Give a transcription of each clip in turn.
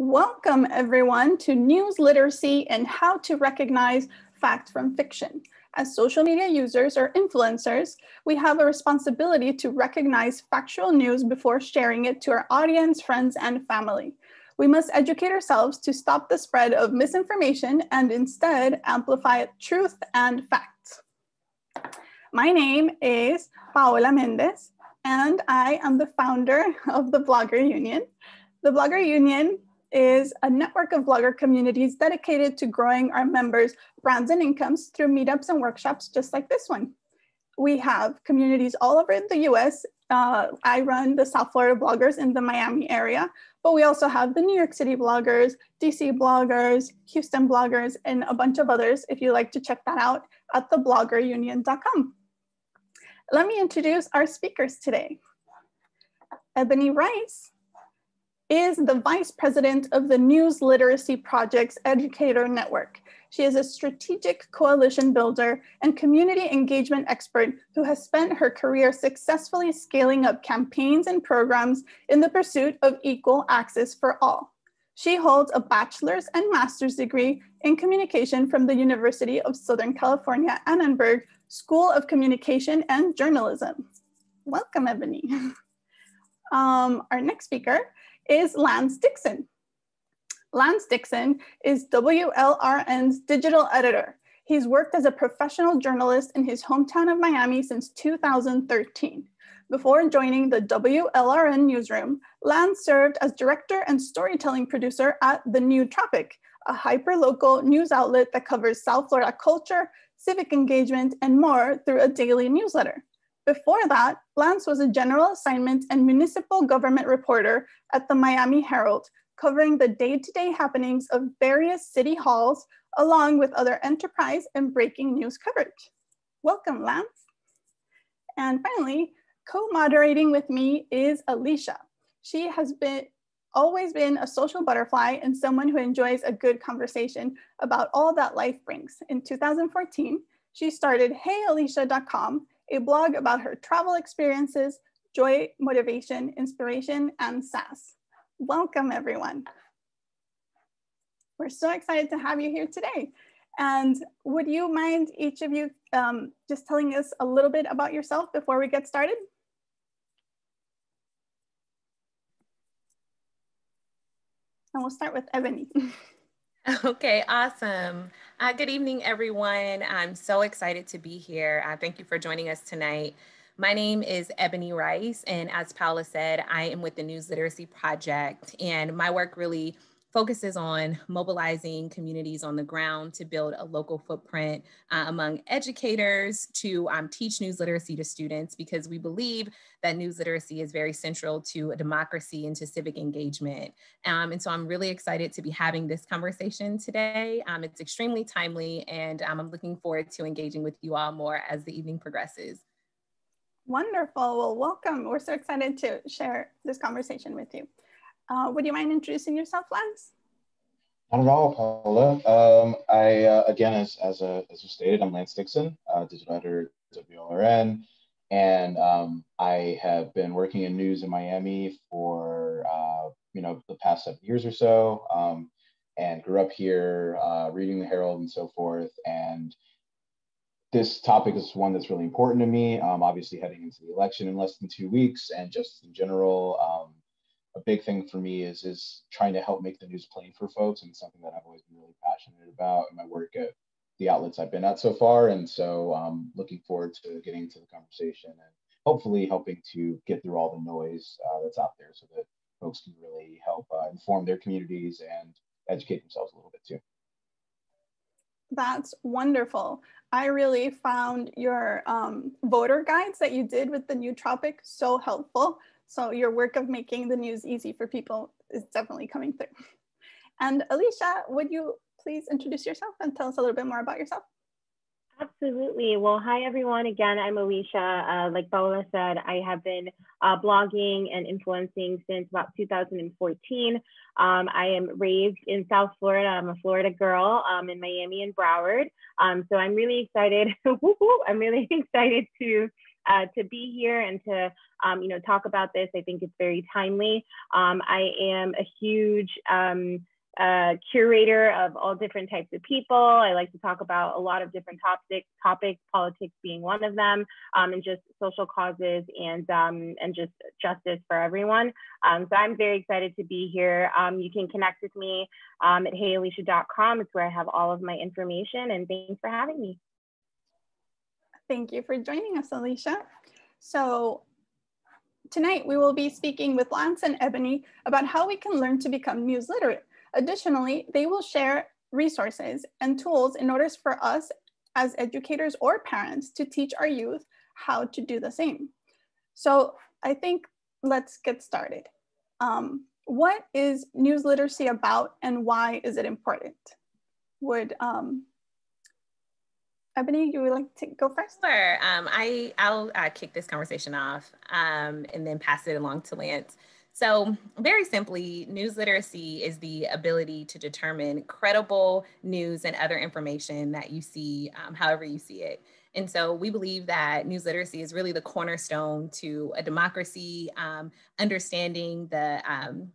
Welcome everyone to News Literacy and How to Recognize Fact from Fiction. As social media users or influencers, we have a responsibility to recognize factual news before sharing it to our audience, friends, and family. We must educate ourselves to stop the spread of misinformation and instead amplify truth and facts. My name is Paola Mendez, and I am the founder of the Blogger Union. The Blogger Union is a network of blogger communities dedicated to growing our members' brands and incomes through meetups and workshops just like this one. We have communities all over the US. Uh, I run the South Florida bloggers in the Miami area, but we also have the New York City bloggers, DC bloggers, Houston bloggers, and a bunch of others if you'd like to check that out at thebloggerunion.com. Let me introduce our speakers today. Ebonee Rice is the vice president of the News Literacy Project's Educator Network. She is a strategic coalition builder and community engagement expert who has spent her career successfully scaling up campaigns and programs in the pursuit of equal access for all. She holds a bachelor's and master's degree in communication from the University of Southern California, Annenberg School of Communication and Journalism. Welcome, Ebonee. um, our next speaker is Lance Dixon. Lance Dixon is WLRN's digital editor. He's worked as a professional journalist in his hometown of Miami since 2013. Before joining the WLRN newsroom, Lance served as director and storytelling producer at The New Tropic, a hyper-local news outlet that covers South Florida culture, civic engagement, and more through a daily newsletter. Before that, Lance was a general assignment and municipal government reporter at the Miami Herald, covering the day-to-day happenings of various city halls, along with other enterprise and breaking news coverage. Welcome, Lance. And finally, co-moderating with me is Alisha. She has been always been a social butterfly and someone who enjoys a good conversation about all that life brings. In 2014, she started HeyAlisha.com a blog about her travel experiences, joy, motivation, inspiration, and sass. Welcome, everyone. We're so excited to have you here today. And would you mind each of you um, just telling us a little bit about yourself before we get started? And we'll start with Ebonee. Okay, awesome. Uh, good evening, everyone. I'm so excited to be here. Uh, thank you for joining us tonight. My name is Ebonee Rice, and as Paula said, I am with the News Literacy Project, and my work really focuses on mobilizing communities on the ground to build a local footprint uh, among educators to um, teach news literacy to students because we believe that news literacy is very central to a democracy and to civic engagement. Um, and so I'm really excited to be having this conversation today. Um, it's extremely timely and um, I'm looking forward to engaging with you all more as the evening progresses. Wonderful. Well, welcome. We're so excited to share this conversation with you. Uh, would you mind introducing yourself, Lance? Not at all, Paula. Um, I, uh, again, as, as, a, as you stated, I'm Lance Dixon, uh, digital editor at WLRN, and um, I have been working in news in Miami for, uh, you know, the past seven years or so, um, and grew up here uh, reading the Herald and so forth. And this topic is one that's really important to me, um, obviously heading into the election in less than two weeks, and just in general, um, a big thing for me is is trying to help make the news plain for folks and something that I've always been really passionate about in my work at the outlets I've been at so far. And so um, looking forward to getting into the conversation and hopefully helping to get through all the noise uh, that's out there so that folks can really help uh, inform their communities and educate themselves a little bit too. That's wonderful. I really found your um, voter guides that you did with the new tropic so helpful. So your work of making the news easy for people is definitely coming through. And Alisha, would you please introduce yourself and tell us a little bit more about yourself? Absolutely. Well, hi everyone. Again, I'm Alisha. Uh, like Paola said, I have been uh, blogging and influencing since about 2014. Um, I am raised in South Florida. I'm a Florida girl um, in Miami and Broward. Um, so I'm really excited. I'm really excited to uh, to be here and to, um, you know, talk about this. I think it's very timely. Um, I am a huge um, uh, curator of all different types of people. I like to talk about a lot of different topics, topics, politics being one of them, um, and just social causes and um, and just justice for everyone. Um, so I'm very excited to be here. You can connect with me at heyalisha.com. It's where I have all of my information. And thanks for having me. Thank you for joining us, Alisha. So tonight we will be speaking with Lance and Ebonee about how we can learn to become news literate. Additionally, they will share resources and tools in order for us as educators or parents to teach our youth how to do the same. So I think let's get started. Um, what is news literacy about and why is it important? Would um, Ebonee, you would like to go first? Sure. Um, I, I'll uh, kick this conversation off um, and then pass it along to Lance. So, very simply, news literacy is the ability to determine credible news and other information that you see, um, however you see it. And so, we believe that news literacy is really the cornerstone to a democracy, um, understanding the um,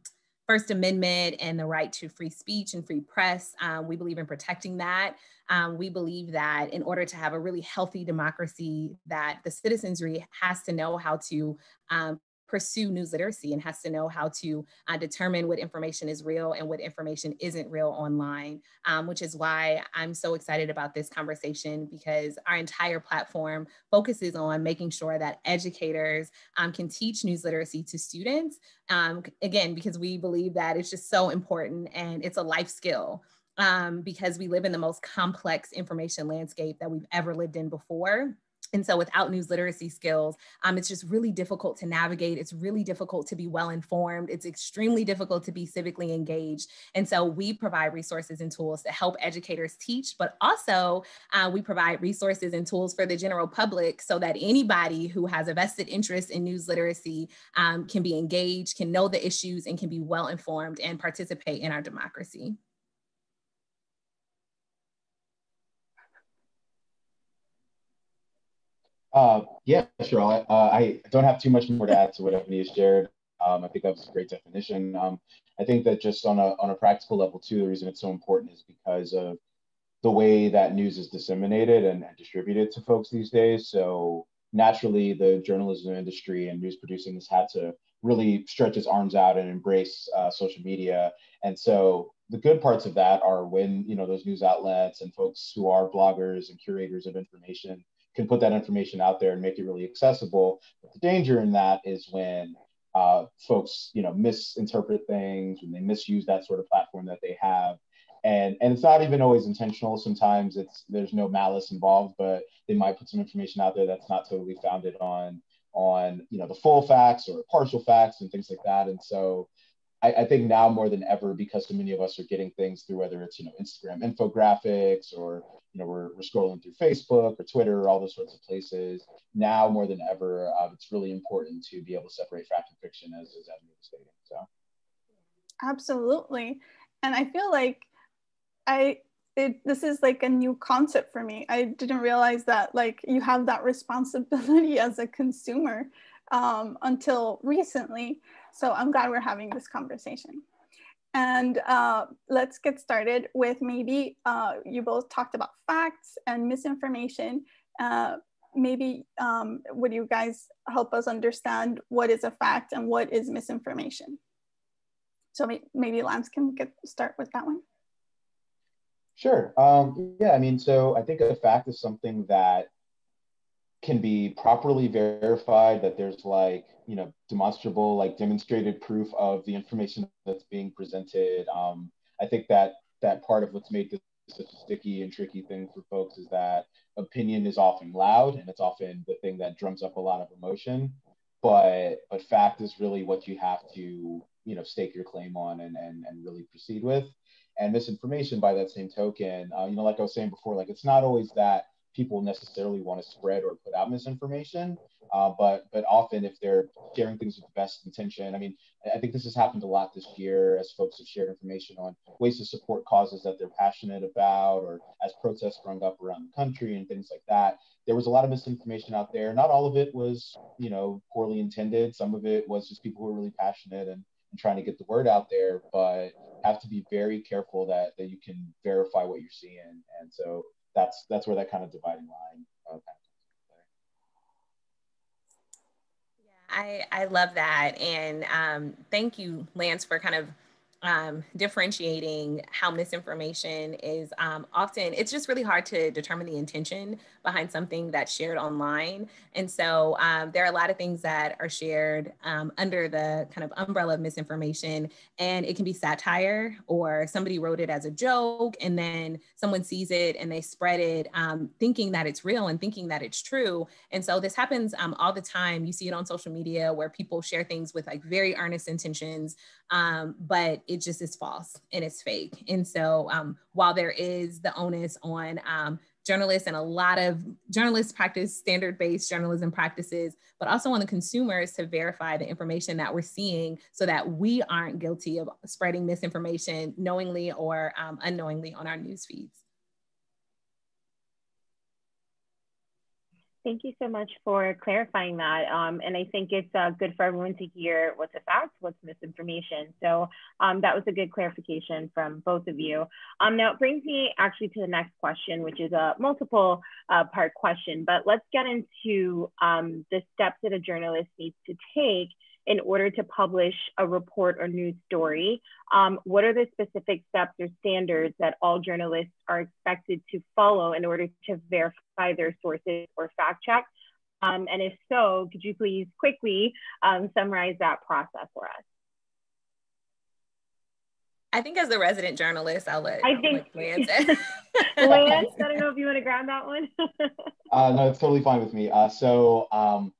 First Amendment and the right to free speech and free press. Um, we believe in protecting that. Um, we believe that in order to have a really healthy democracy, that the citizenry has to know how to um, pursue news literacy and has to know how to uh, determine what information is real and what information isn't real online, um, which is why I'm so excited about this conversation because our entire platform focuses on making sure that educators um, can teach news literacy to students. Um, again, because we believe that it's just so important and it's a life skill. Um, because we live in the most complex information landscape that we've ever lived in before. And so without news literacy skills, um, it's just really difficult to navigate. It's really difficult to be well informed. It's extremely difficult to be civically engaged. And so we provide resources and tools to help educators teach, but also uh, we provide resources and tools for the general public so that anybody who has a vested interest in news literacy um, can be engaged, can know the issues, and can be well informed and participate in our democracy. Uh, yeah, sure. I, uh, I don't have too much more to add to what Ebonee has shared. Um, I think that was a great definition. Um, I think that just on a, on a practical level too, the reason it's so important is because of the way that news is disseminated and, and distributed to folks these days. So naturally, the journalism industry and news producing has had to really stretch its arms out and embrace uh, social media. And so the good parts of that are when you know those news outlets and folks who are bloggers and curators of information can put that information out there and make it really accessible. But the danger in that is when uh, folks, you know, misinterpret things, when they misuse that sort of platform that they have. And, and it's not even always intentional. Sometimes it's there's no malice involved, but they might put some information out there that's not totally founded on on you know the full facts or partial facts and things like that. And so I, I, think now more than ever, because so many of us are getting things through whether it's you know Instagram infographics or you know we're, we're scrolling through Facebook or Twitter or all those sorts of places. Now more than ever, uh, it's really important to be able to separate fact and fiction, as as Ebonee was stating. So, absolutely, and I feel like I it, this is like a new concept for me. I didn't realize that like you have that responsibility as a consumer um, until recently. So I'm glad we're having this conversation. And uh, let's get started with maybe uh, you both talked about facts and misinformation. Uh, maybe um, would you guys help us understand what is a fact and what is misinformation? So maybe Lance can get start with that one. Sure. Um, yeah, I mean, so I think a fact is something that can be properly verified that there's like you know demonstrable like demonstrated proof of the information that's being presented. Um, i think that that part of what's made this such a sticky and tricky thing for folks is that opinion is often loud and it's often the thing that drums up a lot of emotion. But but fact is really what you have to you know stake your claim on and and, and really proceed with. And misinformation by that same token uh, you know like i was saying before like it's not always that people necessarily want to spread or put out misinformation. Uh, but but often if they're sharing things with the best intention, I mean, I think this has happened a lot this year as folks have shared information on ways to support causes that they're passionate about, or as protests sprung up around the country and things like that. There was a lot of misinformation out there. Not all of it was, you know, poorly intended. Some of it was just people who were really passionate and, trying to get the word out there. But have to be very careful that that you can verify what you're seeing. And so that's that's where that kind of dividing line uh, I, I love that. And um, thank you, Lance, for kind of um, differentiating how misinformation is um, often, it's just really hard to determine the intention behind something that's shared online. And so um, there are a lot of things that are shared um, under the kind of umbrella of misinformation, and it can be satire or somebody wrote it as a joke, and then someone sees it and they spread it um, thinking that it's real and thinking that it's true. And so this happens um, all the time. You see it on social media where people share things with like very earnest intentions, but it just is false and it's fake. And so um, while there is the onus on um, journalists and a lot of journalists practice standard-based journalism practices, but also on the consumers to verify the information that we're seeing so that we aren't guilty of spreading misinformation knowingly or um, unknowingly on our news feeds. Thank you so much for clarifying that. Um, and I think it's uh, good for everyone to hear what's a fact, what's misinformation. So um, that was a good clarification from both of you. Um, now it brings me actually to the next question, which is a multiple uh, part question, but let's get into um, the steps that a journalist needs to take in order to publish a report or news story? Um, what are the specific steps or standards that all journalists are expected to follow in order to verify their sources or fact check? Um, and if so, could you please quickly um, summarize that process for us? I think as a resident journalist, I'll let, I think, Lance. Lance, I don't know if you want to grab that one. uh, no, it's totally fine with me. Uh, so um,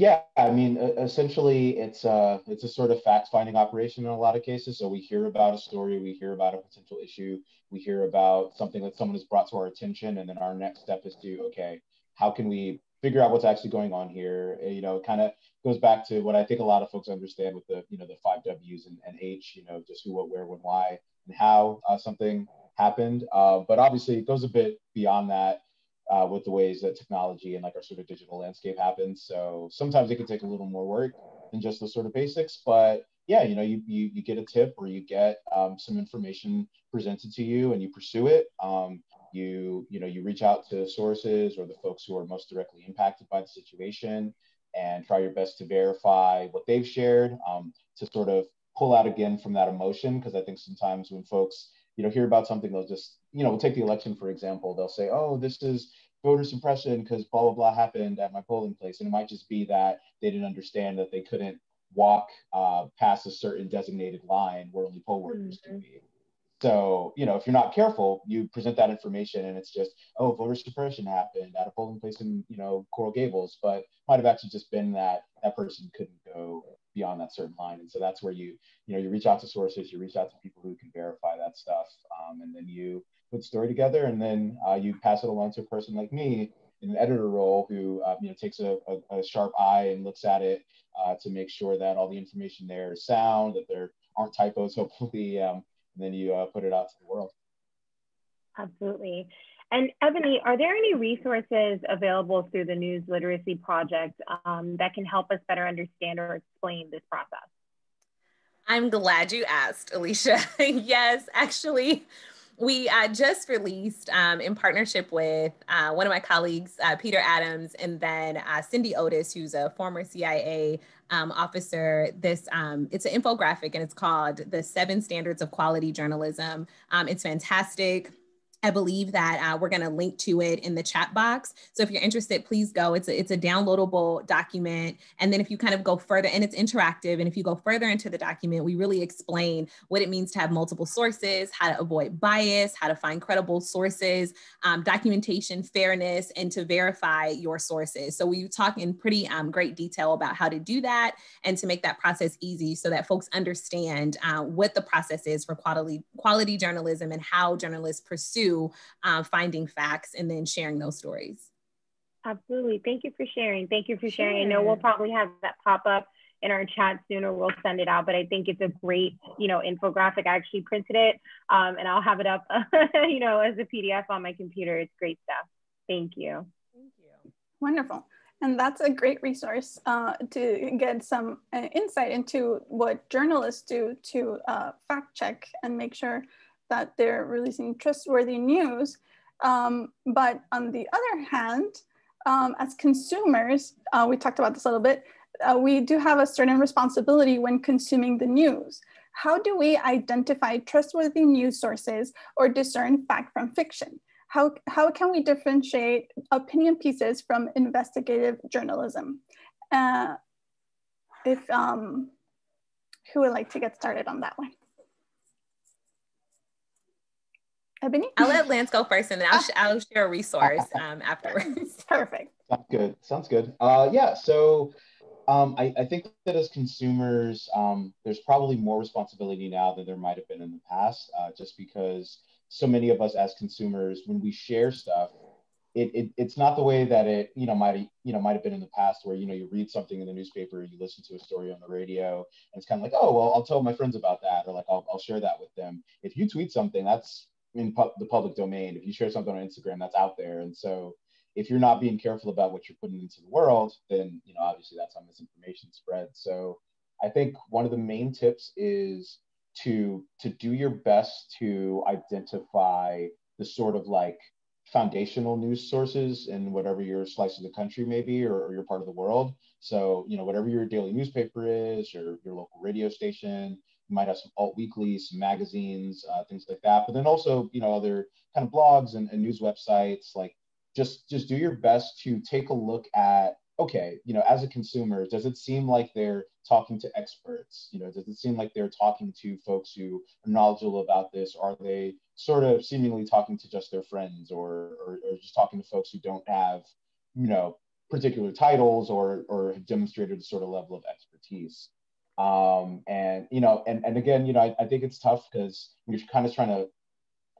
yeah, I mean, essentially, it's a it's a sort of fact finding operation in a lot of cases. So we hear about a story, we hear about a potential issue, we hear about something that someone has brought to our attention, and then our next step is to okay, how can we figure out what's actually going on here? Eh, you know, it kind of goes back to what I think a lot of folks understand with the you know the five W's and, and H. You know, just who, what, where, when, why, and how uh, something happened. Uh, but obviously, it goes a bit beyond that uh, with the ways that technology and like our sort of digital landscape happens. So sometimes it can take a little more work than just the sort of basics. But yeah, you know, you you, you get a tip or you get um, some information presented to you and you pursue it. Um, you you know you reach out to sources or the folks who are most directly impacted by the situation and try your best to verify what they've shared um, to sort of pull out again from that emotion because I think sometimes when folks you know hear about something they'll just you know we'll take the election for example. They'll say oh this is voter suppression because blah blah blah happened at my polling place. And it might just be that they didn't understand that they couldn't walk uh, past a certain designated line where only poll workers mm-hmm. can be. So you know if you're not careful you present that information and it's just oh voter suppression happened at a polling place in you know coral gables. But might have actually just been that that person couldn't go beyond that certain line. And so that's where you, you know, you reach out to sources, you reach out to people who can verify that stuff, um, and then you put story together, and then uh, you pass it along to a person like me in an editor role who, uh, you know, takes a, a, a, sharp eye and looks at it uh, to make sure that all the information there is sound, that there aren't typos, hopefully, um, and then you uh, put it out to the world. Absolutely. And Ebonee, are there any resources available through the News Literacy Project um, that can help us better understand or explain this process? I'm glad you asked, Alisha. yes, actually, we uh, just released um, in partnership with uh, one of my colleagues, uh, Peter Adams, and then uh, Cindy Otis, who's a former CIA um, officer. This um, it's an infographic, and it's called "The Seven Standards of Quality Journalism." Um, it's fantastic I believe that uh, we're going to link to it in the chat box. So if you're interested, please go. It's a, it's a downloadable document. And then if you kind of go further, and it's interactive, and if you go further into the document, we really explain what it means to have multiple sources, how to avoid bias, how to find credible sources, um, documentation, fairness, and to verify your sources. So we talk in pretty um, great detail about how to do that and to make that process easy so that folks understand uh, what the process is for quality, quality journalism and how journalists pursue to uh, finding facts and then sharing those stories. Absolutely. Thank you for sharing. Thank you for sharing. Sure. I know we'll probably have that pop up in our chat soon or we'll send it out, but I think it's a great, you know, infographic. I actually printed it um, and I'll have it up, you know, as a PDF on my computer. It's great stuff. Thank you. Thank you. Wonderful. And that's a great resource uh, to get some uh, insight into what journalists do to uh, fact check and make sure that they're releasing trustworthy news. Um, but on the other hand, um, as consumers, uh, we talked about this a little bit, uh, we do have a certain responsibility when consuming the news. How do we identify trustworthy news sources or discern fact from fiction? How, how can we differentiate opinion pieces from investigative journalism? Uh, if, um, who would like to get started on that one? Ebonee? I'll let Lance go first and then I'll, I'll share a resource um, afterwards. Perfect. Sounds good. Sounds good. Uh, yeah, so um, I, I, think that as consumers, um, there's probably more responsibility now than there might have been in the past, uh, just because so many of us as consumers, when we share stuff, it, it, it's not the way that it you know might you know might have been in the past where you know you read something in the newspaper you listen to a story on the radio and it's kind of like oh well I'll tell my friends about that or like I'll, I'll share that with them if you tweet something that's in pu- the public domain if you share something on Instagram that's out there and so if you're not being careful about what you're putting into the world, then you know obviously that's how misinformation spreads. So I think one of the main tips is to to do your best to identify the sort of like foundational news sources in whatever your slice of the country may be or, or your part of the world. So, you know, whatever your daily newspaper is, or your local radio station, might have some alt weeklies, some magazines, uh, things like that. But then also, you know, other kind of blogs and, and news websites like just just do your best to take a look at okay you know as a consumer does it seem like they're talking to experts? You know does it seem like they're talking to folks who are knowledgeable about this? Are they sort of seemingly talking to just their friends or, or, or just talking to folks who don't have you know particular titles or or have demonstrated a sort of level of expertise um, and you know and, and again you know I, I think it's tough because you're kind of trying to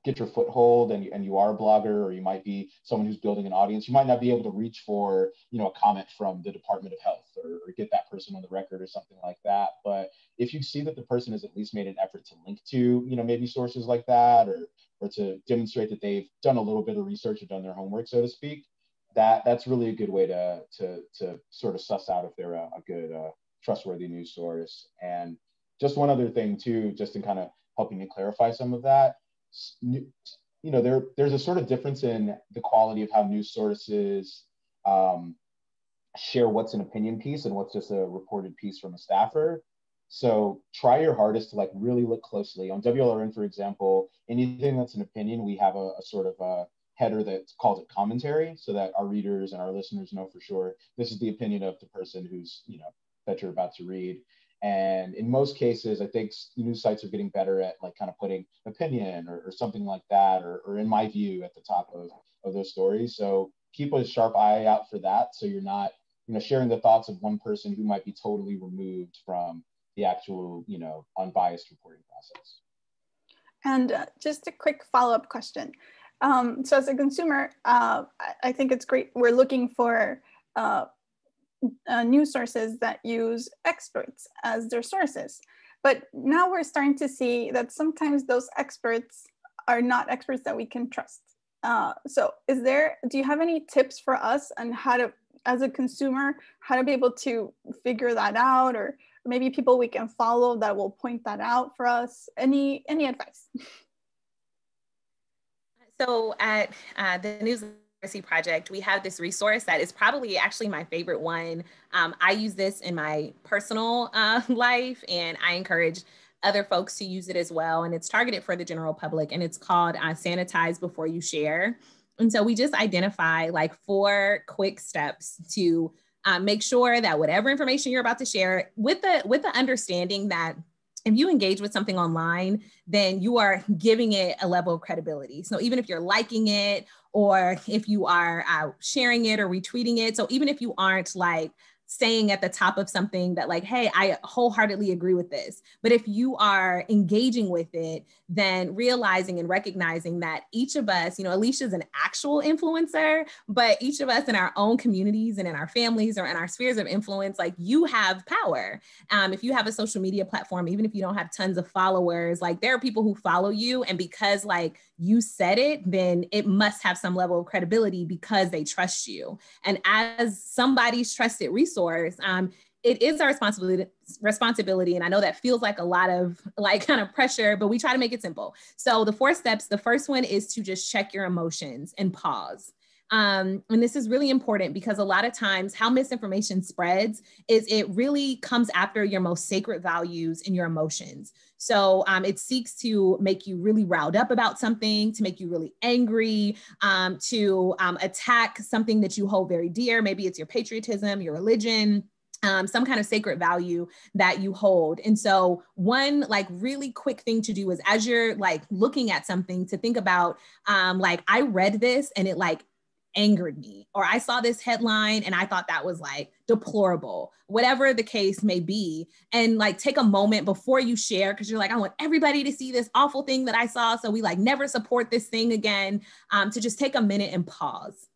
get your foothold and you, and you are a blogger or you might be someone who's building an audience you might not be able to reach for you know a comment from the department of health or, or, get that person on the record or something like that. But if you see that the person has at least made an effort to link to you know maybe sources like that or or to demonstrate that they've done a little bit of research or done their homework so to speak that that's really a good way to to to sort of suss out if they're a, a good uh, trustworthy news source and just one other thing too just in kind of helping you clarify some of that you know, there there's a sort of difference in the quality of how news sources um, share what's an opinion piece and what's just a reported piece from a staffer. So try your hardest to like really look closely on WLRN, for example. Anything that's an opinion, we have a, a sort of a header that calls it commentary, so that our readers and our listeners know for sure this is the opinion of the person who's you know that you're about to read. And in most cases, I think news sites are getting better at like kind of putting opinion or, or something like that, or, or in my view, at the top of, of those stories. So keep a sharp eye out for that. So you're not, you know, sharing the thoughts of one person who might be totally removed from the actual, you know, unbiased reporting process. And uh, just a quick follow-up question. Um, so as a consumer, uh, I think it's great. We're looking for uh, uh, news sources that use experts as their sources. But now we're starting to see that sometimes those experts are not experts that we can trust. Uh, so is there, do you have any tips for us on how to, as a consumer, how to be able to figure that out or maybe people we can follow that will point that out for us? Any, any advice? So at uh, the news project, we have this resource that is probably actually my favorite one. Um, I use this in my personal uh, life, and I encourage other folks to use it as well. And it's targeted for the general public, and it's called uh, Sanitize Before You Share. And so we just identify like four quick steps to uh, make sure that whatever information you're about to share, with the with the understanding that if you engage with something online, then you are giving it a level of credibility. So even if you're liking it or if you are uh, sharing it or retweeting it, so even if you aren't like saying at the top of something that like hey i wholeheartedly agree with this. But if you are engaging with it then realizing and recognizing that each of us you know alisha's an actual influencer but each of us in our own communities and in our families or in our spheres of influence like you have power. Um, if you have a social media platform even if you don't have tons of followers like there are people who follow you and because like you said it then it must have some level of credibility because they trust you. And as somebody's trusted resource um, it is our responsibility responsibility and i know that feels like a lot of like kind of pressure but we try to make it simple. So the four steps the first one is to just check your emotions and pause. Um, and this is really important because a lot of times how misinformation spreads is it really comes after your most sacred values and your emotions. So um, it seeks to make you really riled up about something, to make you really angry, um, to um, attack something that you hold very dear. Maybe it's your patriotism, your religion. Um, some kind of sacred value that you hold. And so, one like really quick thing to do is as you're like looking at something to think about, um, like, I read this and it like angered me or i saw this headline and i thought that was like deplorable whatever the case may be. And like take a moment before you share because you're like i want everybody to see this awful thing that i saw so we like never support this thing again. Um, to just take a minute and pause.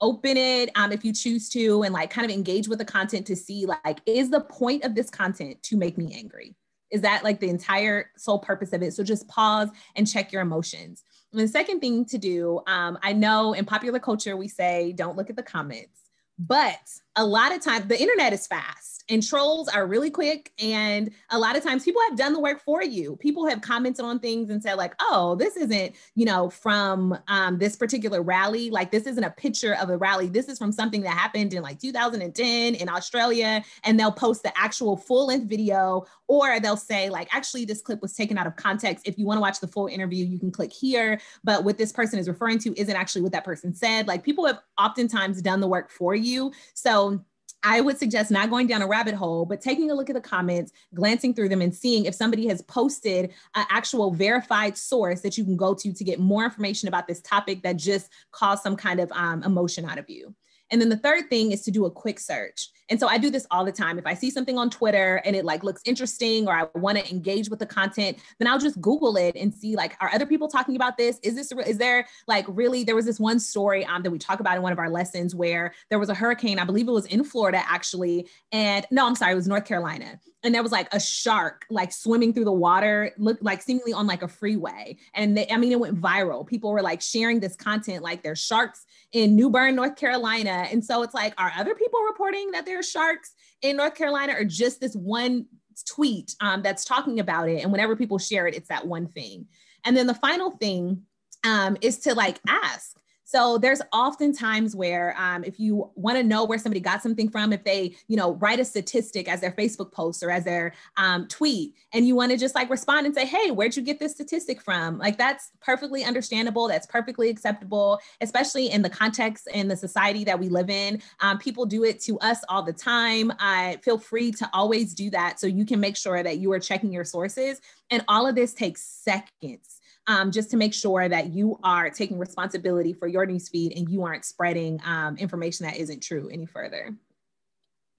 Open it um, if you choose to and like kind of engage with the content to see like is the point of this content to make me angry? Is that like the entire sole purpose of it? So just pause and check your emotions and the second thing to do, um, I know in popular culture, we say, don't look at the comments, but a lot of times the internet is fast and trolls are really quick. And a lot of times people have done the work for you. People have commented on things and said, like, oh, this isn't, you know, from um, this particular rally. Like, this isn't a picture of a rally. This is from something that happened in like 2010 in Australia. And they'll post the actual full length video, or they'll say, like, actually, this clip was taken out of context. If you want to watch the full interview, you can click here. But what this person is referring to isn't actually what that person said. Like, people have oftentimes done the work for you. So, I would suggest not going down a rabbit hole, but taking a look at the comments, glancing through them, and seeing if somebody has posted an actual verified source that you can go to to get more information about this topic that just caused some kind of um, emotion out of you. And then the third thing is to do a quick search. And so I do this all the time. If I see something on Twitter and it like looks interesting or I want to engage with the content, then I'll just Google it and see like, are other people talking about this? Is this, is there like really, there was this one story um, that we talk about in one of our lessons where there was a hurricane, I believe it was in Florida actually. And no, I'm sorry, it was North Carolina and there was like a shark like swimming through the water looked like seemingly on like a freeway and they, i mean it went viral people were like sharing this content like there's sharks in new bern north carolina and so it's like are other people reporting that there's sharks in north carolina or just this one tweet um, that's talking about it. And whenever people share it it's that one thing. And then the final thing um, is to like ask so there's often times where um, if you want to know where somebody got something from, if they, you know, write a statistic as their Facebook post or as their um, tweet, and you want to just like respond and say, hey, where'd you get this statistic from? Like that's perfectly understandable. That's perfectly acceptable, especially in the context and the society that we live in. Um, people do it to us all the time. I feel free to always do that so you can make sure that you are checking your sources. And all of this takes seconds um, just to make sure that you are taking responsibility for your newsfeed and you aren't spreading um, information that isn't true any further.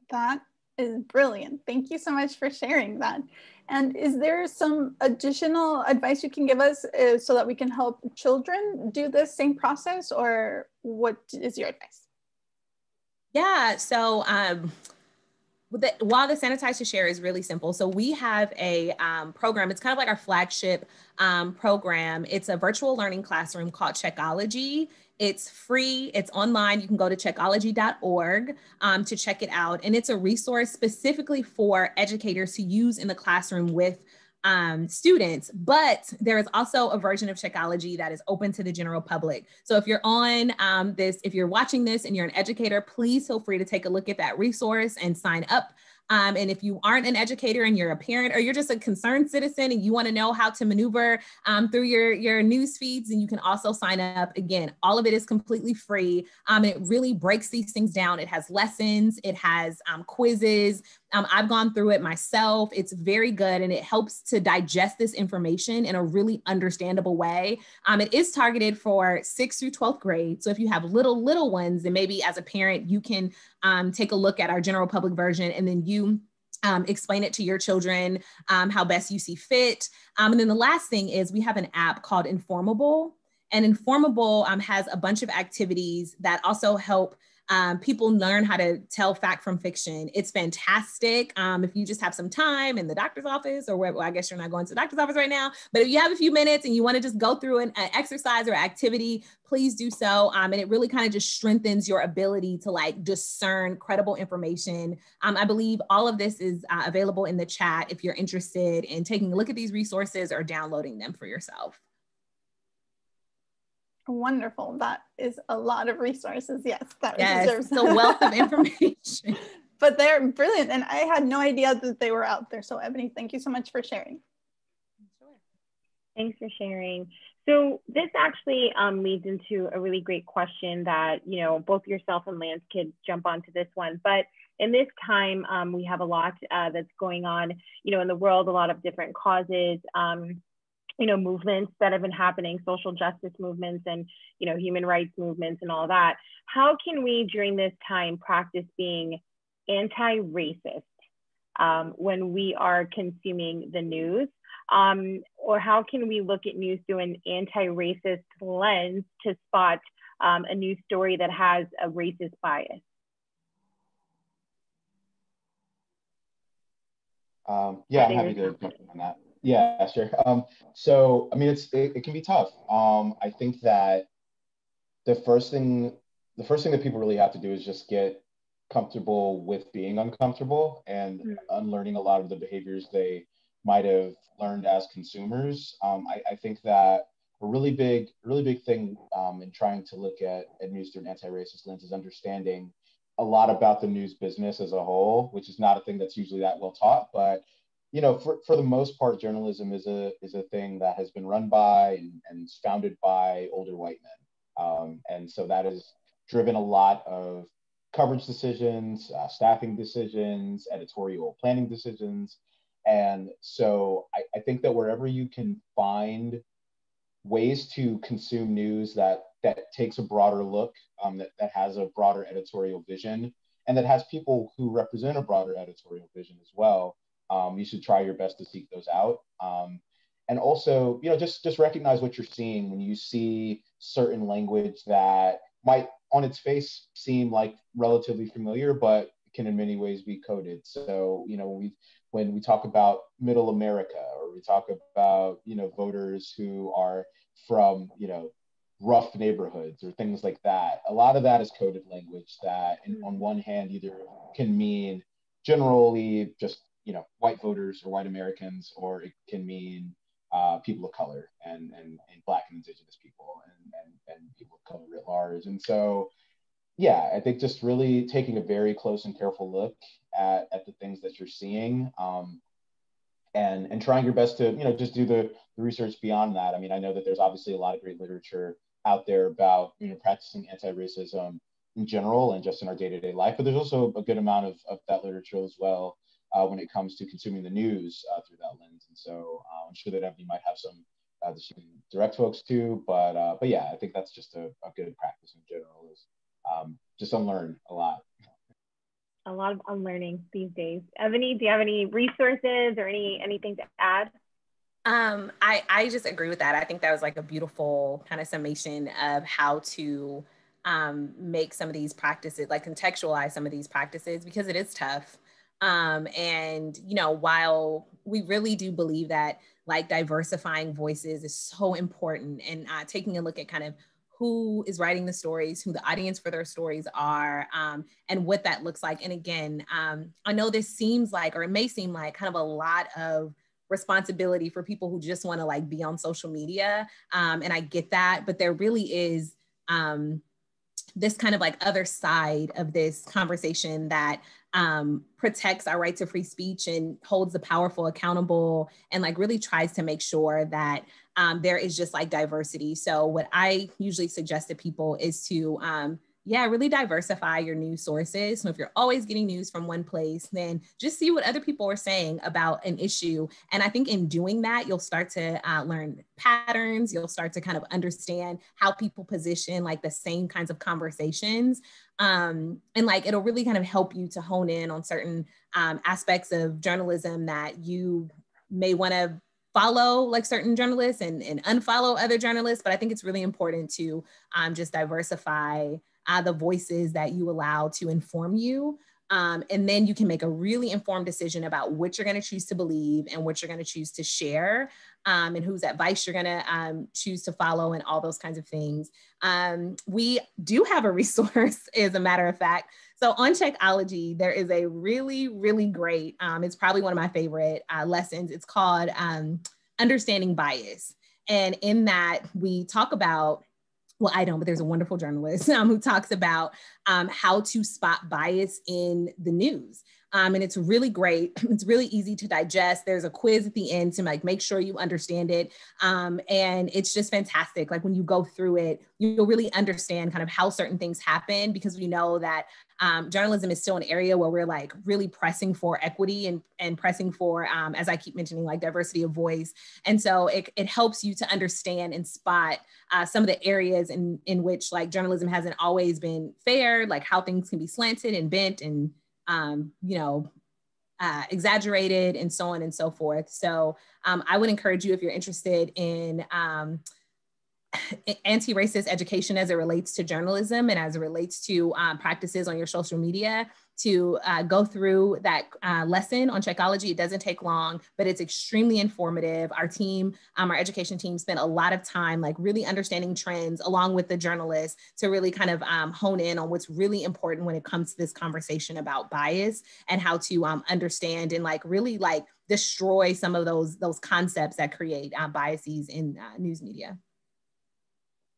That is brilliant. Thank you so much for sharing that. And is there some additional advice you can give us uh, so that we can help children do the same process, or what is your advice? Yeah, so um, the, while the sanitize to share is really simple, so we have a um, program. It's kind of like our flagship um, program. It's a virtual learning classroom called Checkology. It's free. It's online. You can go to checkology.org um, to check it out, and it's a resource specifically for educators to use in the classroom with um, students, but there is also a version of Checkology that is open to the general public. So if you're on um, this, if you're watching this and you're an educator, please feel free to take a look at that resource and sign up um, and if you aren't an educator and you're a parent or you're just a concerned citizen and you want to know how to maneuver um, through your, your news feeds, and you can also sign up. Again, all of it is completely free. Um, and it really breaks these things down. It has lessons, it has um, quizzes, Um, I've gone through it myself. It's very good and it helps to digest this information in a really understandable way. Um, it is targeted for sixth through 12th grade. So if you have little, little ones, then maybe as a parent, you can um, take a look at our general public version and then you um, explain it to your children um, how best you see fit. Um, and then the last thing is we have an app called Informable. And Informable um, has a bunch of activities that also help um, people learn how to tell fact from fiction. It's fantastic. Um, if you just have some time in the doctor's office, or where, well, I guess you're not going to the doctor's office right now, but if you have a few minutes and you want to just go through an, an exercise or activity, please do so. Um, and it really kind of just strengthens your ability to like discern credible information. Um, I believe all of this is uh, available in the chat if you're interested in taking a look at these resources or downloading them for yourself. Wonderful. That is a lot of resources. Yes, that yes, deserves a wealth of information. but they're brilliant. And I had no idea that they were out there. So Ebonee, thank you so much for sharing. Sure. Thanks for sharing. So this actually um, leads into a really great question that, you know, both yourself and Lance could jump onto this one. But in this time, um, we have a lot uh, that's going on, you know, in the world, a lot of different causes. Um, you know, movements that have been happening, social justice movements and, you know, human rights movements and all that. How can we during this time practice being anti-racist um, when we are consuming the news? Um, or how can we look at news through an anti-racist lens to spot um, a news story that has a racist bias? Um, yeah, I'm happy to jump on that. Yeah, sure. Um, so, I mean, it's it, it, can be tough. Um, I think that the first thing the first thing that people really have to do is just get comfortable with being uncomfortable and mm-hmm. unlearning a lot of the behaviors they might have learned as consumers. Um, I, I, think that a really big, really big thing um, in trying to look at, at news through an anti-racist lens is understanding a lot about the news business as a whole, which is not a thing that's usually that well taught, but you know, for, for the most part, journalism is a is a thing that has been run by and, and founded by older white men, um, and so that has driven a lot of coverage decisions, uh, staffing decisions, editorial planning decisions, and so I, I think that wherever you can find ways to consume news that that takes a broader look, um, that, that has a broader editorial vision, and that has people who represent a broader editorial vision as well um, you should try your best to seek those out. Um, and also, you know, just just recognize what you're seeing when you see certain language that might, on its face, seem like relatively familiar, but can in many ways be coded. So, you know, when we when we talk about Middle America, or we talk about you know voters who are from you know rough neighborhoods or things like that, a lot of that is coded language that, in, on one hand, either can mean generally just you know white voters or white Americans, or it can mean uh, people of color and, and and black and indigenous people and, and and people of color writ large. And so, yeah, I think just really taking a very close and careful look at, at the things that you're seeing. Um, and, and trying your best to you know just do the, the research beyond that. I mean, I know that there's obviously a lot of great literature out there about you know practicing anti-racism in general and just in our day-to-day life, but there's also a good amount of, of that literature as well uh, when it comes to consuming the news uh, through that lens. And so uh, I'm sure that Ebonee might have some uh, that direct folks to, but uh, but yeah, I think that's just a, a good practice in general is um, just unlearn a lot. A lot of unlearning these days. Ebonee, do you have any resources or any anything to add? Um, I, I just agree with that. I think that was like a beautiful kind of summation of how to um, make some of these practices, like contextualize some of these practices because it is tough. Um, and, you know, while we really do believe that like diversifying voices is so important and uh, taking a look at kind of who is writing the stories, who the audience for their stories are, um, and what that looks like. And again, um, I know this seems like, or it may seem like kind of a lot of responsibility for people who just want to like be on social media. Um, and I get that, but there really is um, this kind of like other side of this conversation that um, protects our right to free speech and holds the powerful accountable and like really tries to make sure that um, there is just like diversity. So what I usually suggest to people is to um, yeah, really diversify your news sources. So if you're always getting news from one place, then just see what other people are saying about an issue. And I think in doing that, you'll start to uh, learn patterns. You'll start to kind of understand how people position like the same kinds of conversations. Um, and like it'll really kind of help you to hone in on certain um, aspects of journalism that you may want to follow like certain journalists and, and unfollow other journalists. But I think it's really important to um, just diversify uh, the voices that you allow to inform you. Um, and then you can make a really informed decision about what you're going to choose to believe and what you're going to choose to share um, and whose advice you're going to um, choose to follow and all those kinds of things. Um, we do have a resource, as a matter of fact. So on Checkology, there is a really, really great, um, it's probably one of my favorite uh, lessons. It's called um, Understanding Bias. And in that, we talk about well, I don't, but there's a wonderful journalist um, who talks about um, how to spot bias in the news. Um, and it's really great. It's really easy to digest. There's a quiz at the end to like make sure you understand it. Um, and it's just fantastic. Like when you go through it, you'll really understand kind of how certain things happen because we know that um, journalism is still an area where we're like really pressing for equity and, and pressing for, um, as I keep mentioning, like diversity of voice. And so it, it helps you to understand and spot uh, some of the areas in, in which like journalism hasn't always been fair, like how things can be slanted and bent and, um, you know, uh, exaggerated and so on and so forth. So um, I would encourage you if you're interested in um, anti-racist education as it relates to journalism and as it relates to um, practices on your social media to uh, go through that uh, lesson on Checkology. It doesn't take long, but it's extremely informative. Our team, um, our education team spent a lot of time like really understanding trends along with the journalists to really kind of um, hone in on what's really important when it comes to this conversation about bias and how to um, understand and like really like destroy some of those, those concepts that create uh, biases in uh, news media.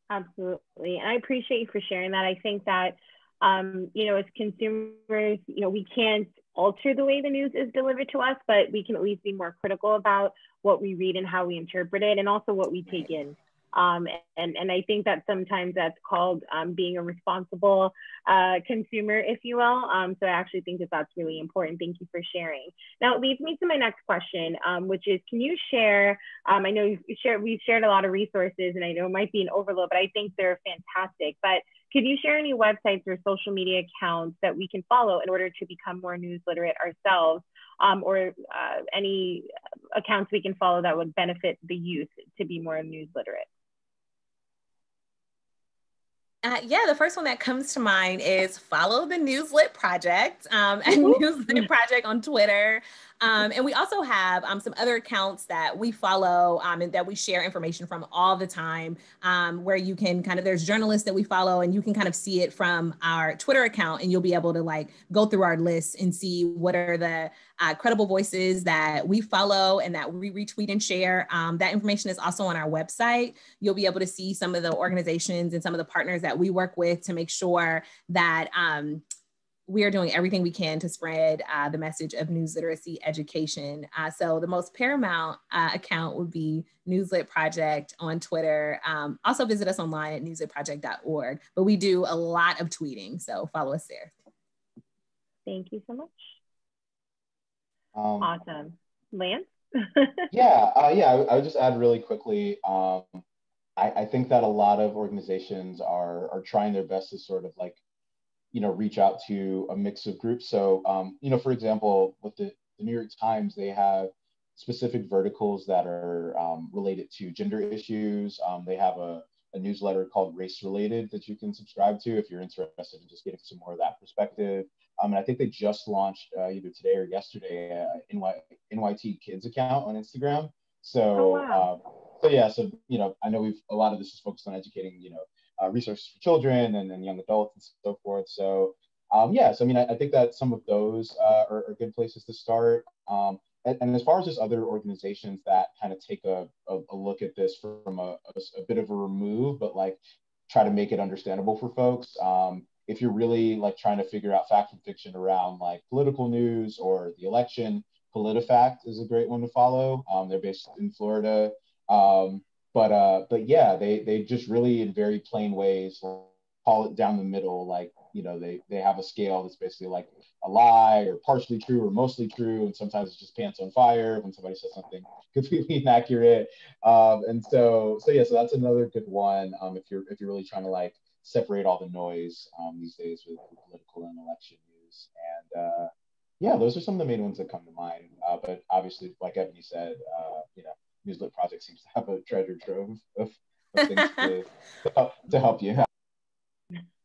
Absolutely. And I appreciate you for sharing that. I think that, um, you know, as consumers, you know, we can't alter the way the news is delivered to us, but we can at least be more critical about what we read and how we interpret it and also what we take in. Um, and, and I think that sometimes that's called um, being a responsible uh, consumer, if you will. Um, so I actually think that that's really important. Thank you for sharing. Now it leads me to my next question, um, which is, can you share, um, I know you've shared, we've shared a lot of resources and I know it might be an overload, but I think they're fantastic. But could you share any websites or social media accounts that we can follow in order to become more news literate ourselves? Um, or uh, any accounts we can follow that would benefit the youth to be more news literate? Uh, yeah, the first one that comes to mind is follow the Newslit Project um, at Newslit Project on Twitter. Um, and we also have um, some other accounts that we follow um, and that we share information from all the time, um, where you can kind of, there's journalists that we follow and you can kind of see it from our Twitter account and you'll be able to like go through our list and see what are the uh, credible voices that we follow and that we retweet and share. Um, that information is also on our website. You'll be able to see some of the organizations and some of the partners that we work with to make sure that um, we are doing everything we can to spread uh, the message of news literacy education. Uh, so the most paramount uh, account would be Newslit Project on Twitter. Um, also visit us online at newslitproject.org, but we do a lot of tweeting, so follow us there. Thank you so much. Um, awesome. Lance? yeah, uh, yeah, I, I, would just add really quickly, um, I, I think that a lot of organizations are, are trying their best to sort of like you know reach out to a mix of groups. So um, you know for example with the, the, new york times they have specific verticals that are um, related to gender issues. Um, they have a, a, newsletter called race related that you can subscribe to if you're interested in just getting some more of that perspective. Um, and i think they just launched uh, either today or yesterday a NY, nyt kids account on instagram. So oh, wow. uh, so yeah so you know i know we've a lot of this is focused on educating you know uh, resources for children and, and young adults and so forth. So um, yeah, so I mean, I, I, think that some of those uh, are, are, good places to start. Um, and, and, as far as just other organizations that kind of take a, a, a look at this from a, a, bit of a remove, but like try to make it understandable for folks. Um, if you're really like trying to figure out fact and fiction around like political news or the election, PolitiFact is a great one to follow. Um, they're based in Florida. Um, but uh, but yeah, they they just really in very plain ways call it down the middle, like you know they they have a scale that's basically like a lie or partially true or mostly true, and sometimes it's just pants on fire when somebody says something completely inaccurate. Um, and so so yeah, so that's another good one um, if you're if you're really trying to like separate all the noise um, these days with, political and election news. And uh, yeah, those are some of the main ones that come to mind. Uh, but obviously, like Ebonee said, you Project seems to have a treasure trove of, of things to, to, help, to help you.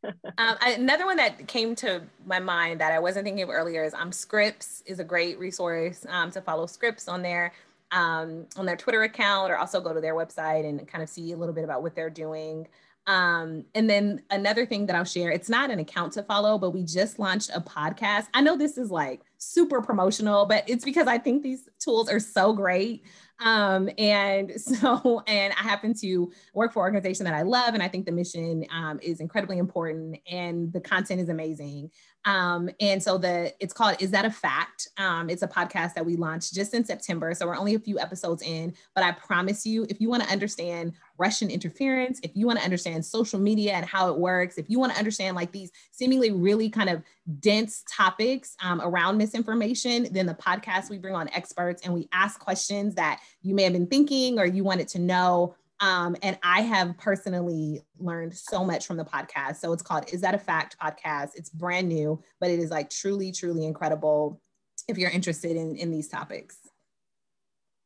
um, another one that came to my mind that I wasn't thinking of earlier is um, Scripps is a great resource um, to follow Scripps on their um, on their Twitter account or also go to their website and kind of see a little bit about what they're doing. Um, and then another thing that I'll share, it's not an account to follow, but we just launched a podcast. I know this is like super promotional, but it's because I think these tools are so great. Um, and so, and I happen to work for an organization that I love, and I think the mission um, is incredibly important, and the content is amazing. Um, and so the it's called Is That a Fact? Um, it's a podcast that we launched just in September. So we're only a few episodes in, but I promise you, if you want to understand Russian interference, if you want to understand social media and how it works, if you want to understand like these seemingly really kind of dense topics um, around misinformation, then the podcast we bring on experts and we ask questions that you may have been thinking or you wanted to know um, and I have personally learned so much from the podcast. So it's called Is That a Fact podcast. It's brand new, but it is like truly, truly incredible if you're interested in, in these topics.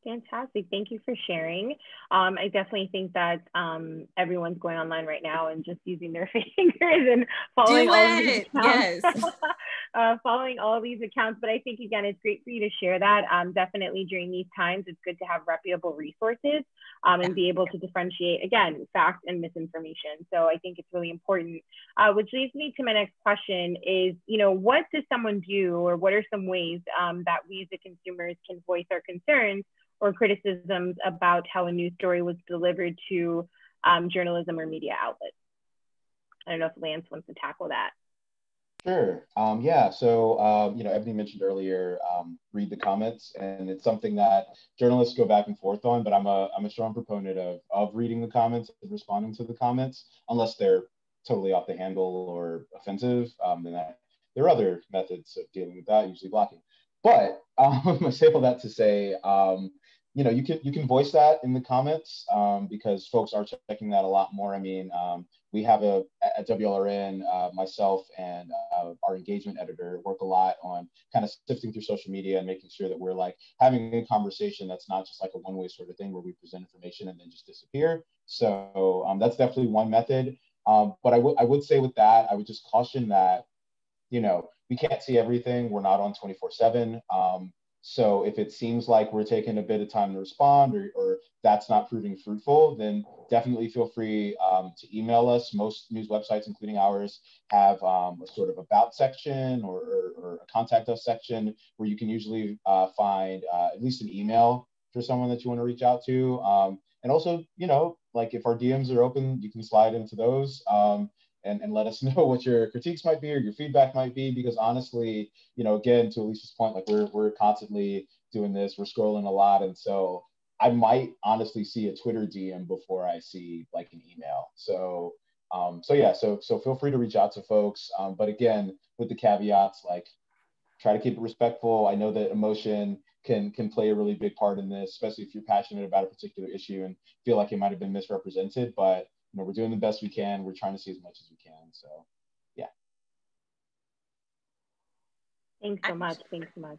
Fantastic. Thank you for sharing. Um, I definitely think that um, everyone's going online right now and just using their fingers and following all of these accounts. Yes. uh, following all these accounts. But I think, again, it's great for you to share that. Um, definitely during these times, it's good to have reputable resources um, and be able to differentiate, again, fact and misinformation. So I think it's really important. Uh, which leads me to my next question is, you know, what does someone do or what are some ways um, that we as the consumers can voice our concerns or criticisms about how a news story was delivered to um, journalism or media outlets. I don't know if Lance wants to tackle that. Sure. Um, yeah. So, um, you know, Ebonee mentioned earlier, um, read the comments, and it's something that journalists go back and forth on. But I'm a I'm a strong proponent of of reading the comments and responding to the comments, unless they're totally off the handle or offensive. Um, then that, there are other methods of dealing with that, usually blocking. But um, I say all that to say, um, you know, you can you can voice that in the comments um, because folks are checking that a lot more. I mean, we have a at WLRN, uh, myself and uh, our engagement editor work a lot on kind of sifting through social media and making sure that we're like having a conversation that's not just like a one way sort of thing where we present information and then just disappear. So um, that's definitely one method. Um, but I would I would say with that, I would just caution that, you know, we can't see everything. We're not on 24 seven. Um, so if it seems like we're taking a bit of time to respond or, or that's not proving fruitful, then definitely feel free um, to email us. Most news websites, including ours, have um, a sort of about section or, or, or, a contact us section where you can usually uh, find uh, at least an email for someone that you want to reach out to. Um, and also, you know, like if our DMs are open, you can slide into those. Um, and, and let us know what your critiques might be or your feedback might be because honestly you know again to Alisha's point like we're, we're constantly doing this we're scrolling a lot and so i might honestly see a twitter dm before i see like an email. So um, so yeah so so feel free to reach out to folks um, but again with the caveats like try to keep it respectful. I know that emotion can can play a really big part in this especially if you're passionate about a particular issue and feel like it might have been misrepresented but you know, we're doing the best we can. We're trying to see as much as we can. So, yeah. Thanks so much. Thanks so much.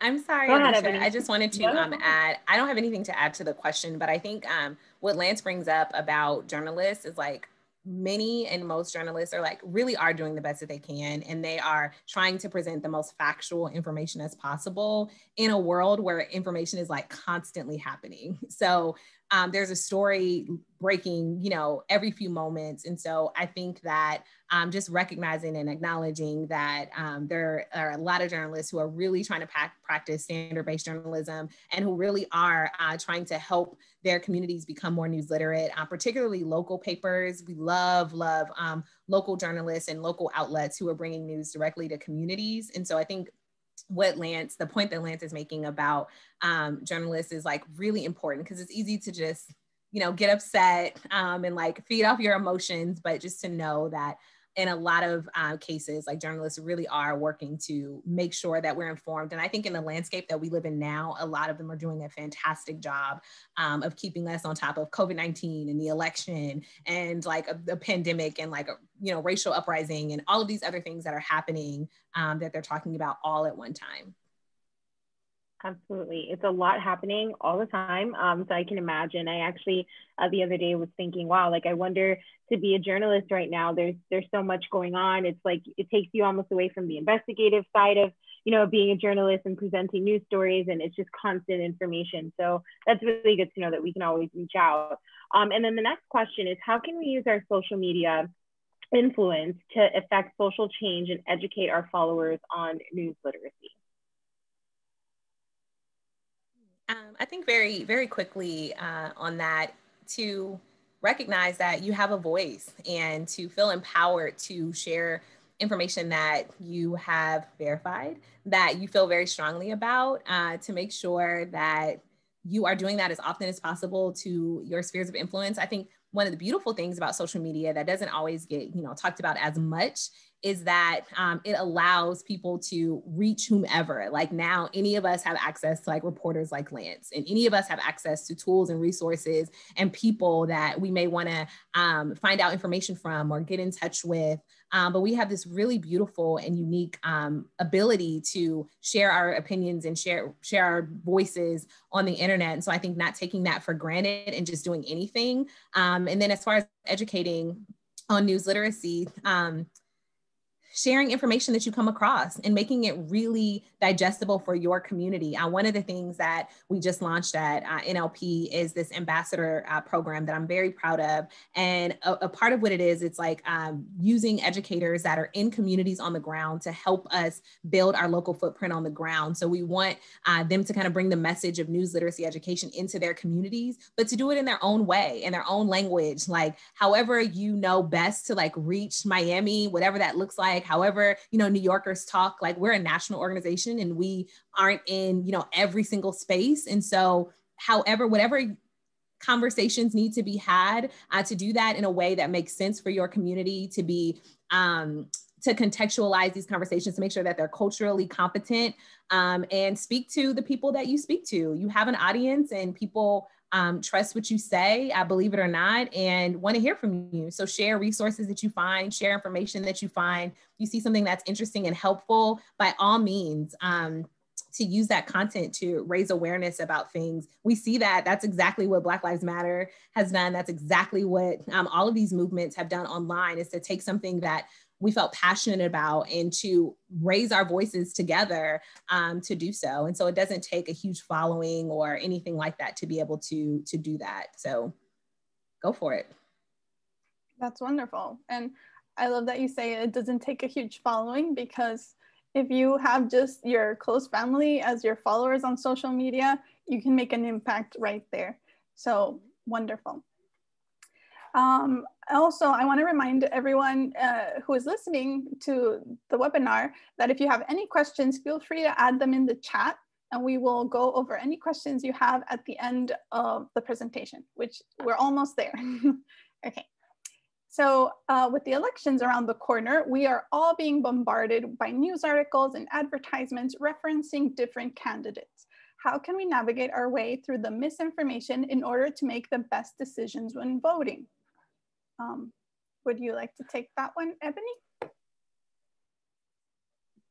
I'm sorry, ahead, I just wanted to um, add. I don't have anything to add to the question, but I think um, what Lance brings up about journalists is like many and most journalists are like really are doing the best that they can and they are trying to present the most factual information as possible in a world where information is like constantly happening so um, there's a story breaking, you know, every few moments. And so I think that um, just recognizing and acknowledging that um, there are a lot of journalists who are really trying to practice standard-based journalism and who really are uh, trying to help their communities become more news literate, uh, particularly local papers. We love, love um, local journalists and local outlets who are bringing news directly to communities. And so I think what Lance, the point that Lance is making about um, journalists is like really important because it's easy to just you know, get upset um, and like feed off your emotions, but just to know that in a lot of uh, cases, like journalists really are working to make sure that we're informed. And I think in the landscape that we live in now, a lot of them are doing a fantastic job um, of keeping us on top of COVID 19 and the election and like a, a, pandemic and like a you know racial uprising and all of these other things that are happening um, that they're talking about all at one time. Absolutely. It's a lot happening all the time. Um, so I can imagine. I actually uh, the other day was thinking, wow, like I wonder to be a journalist right now, there's there's so much going on. It's like it takes you almost away from the investigative side of, you know, being a journalist and presenting news stories and it's just constant information. So that's really good to know that we can always reach out. Um, and then the next question is how can we use our social media influence to affect social change and educate our followers on news literacy? Um, I think very, very quickly uh, on that to recognize that you have a voice and to feel empowered to share information that you have verified, that you feel very strongly about, uh, to make sure that you are doing that as often as possible to your spheres of influence. I think one of the beautiful things about social media that doesn't always get you know talked about as much is that um, it allows people to reach whomever. Like now, any of us have access to like reporters like Lance, and any of us have access to tools and resources and people that we may want to um, find out information from or get in touch with. Um, but we have this really beautiful and unique um, ability to share our opinions and share share our voices on the internet. And so I think not taking that for granted and just doing anything. Um, and then as far as educating on news literacy. Sharing information that you come across and making it really digestible for your community. Uh, one of the things that we just launched at uh, NLP is this ambassador uh, program that I'm very proud of. And a, a, part of what it is, it's like um, using educators that are in communities on the ground to help us build our local footprint on the ground. So we want uh, them to kind of bring the message of news literacy education into their communities, but to do it in their own way, in their own language, like however you know best to like reach Miami, whatever that looks like like however you know new yorkers talk like we're a national organization and we aren't in you know every single space and so however whatever conversations need to be had uh, to do that in a way that makes sense for your community to be um, to contextualize these conversations to make sure that they're culturally competent um, and speak to the people that you speak to. You have an audience and people um, trust what you say, I believe it or not, and want to hear from you. So share resources that you find, share information that you find. You see something that's interesting and helpful, by all means. Um, to use that content to raise awareness about things. We see that that's exactly what Black Lives Matter has done. That's exactly what um, all of these movements have done online is to take something that we felt passionate about and to raise our voices together um, to do so. And so it doesn't take a huge following or anything like that to be able to to do that. So go for it. That's wonderful. And I love that you say it doesn't take a huge following because if you have just your close family as your followers on social media, you can make an impact right there. So wonderful. Um, also, I want to remind everyone uh, who is listening to the webinar that if you have any questions, feel free to add them in the chat and we will go over any questions you have at the end of the presentation, which we're almost there. okay. So uh, with the elections around the corner, we are all being bombarded by news articles and advertisements referencing different candidates. How can we navigate our way through the misinformation in order to make the best decisions when voting? Um, would you like to take that one, Ebonee?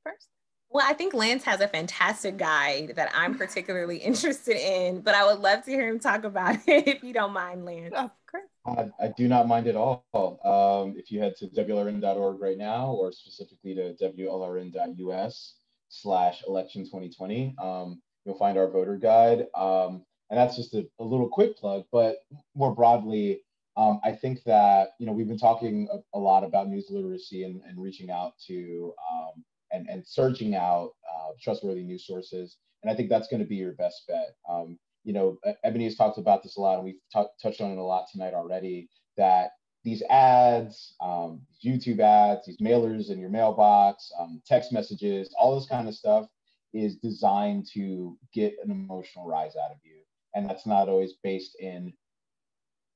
First. Well, I think Lance has a fantastic guide that I'm particularly interested in, but I would love to hear him talk about it if you don't mind, Lance. Of course. I, I do not mind at all. Um, if you head to WLRN.org right now, or specifically to WLRN.us slash election 2020, um, you'll find our voter guide. Um, and that's just a, a little quick plug, but more broadly, um, I think that you know we've been talking a, a lot about news literacy and, and reaching out to um, and and searching out uh, trustworthy news sources, and I think that's going to be your best bet. Um, you know, Ebonee has talked about this a lot, and we've t- touched on it a lot tonight already. That these ads, um, YouTube ads, these mailers in your mailbox, um, text messages, all this kind of stuff is designed to get an emotional rise out of you, and that's not always based in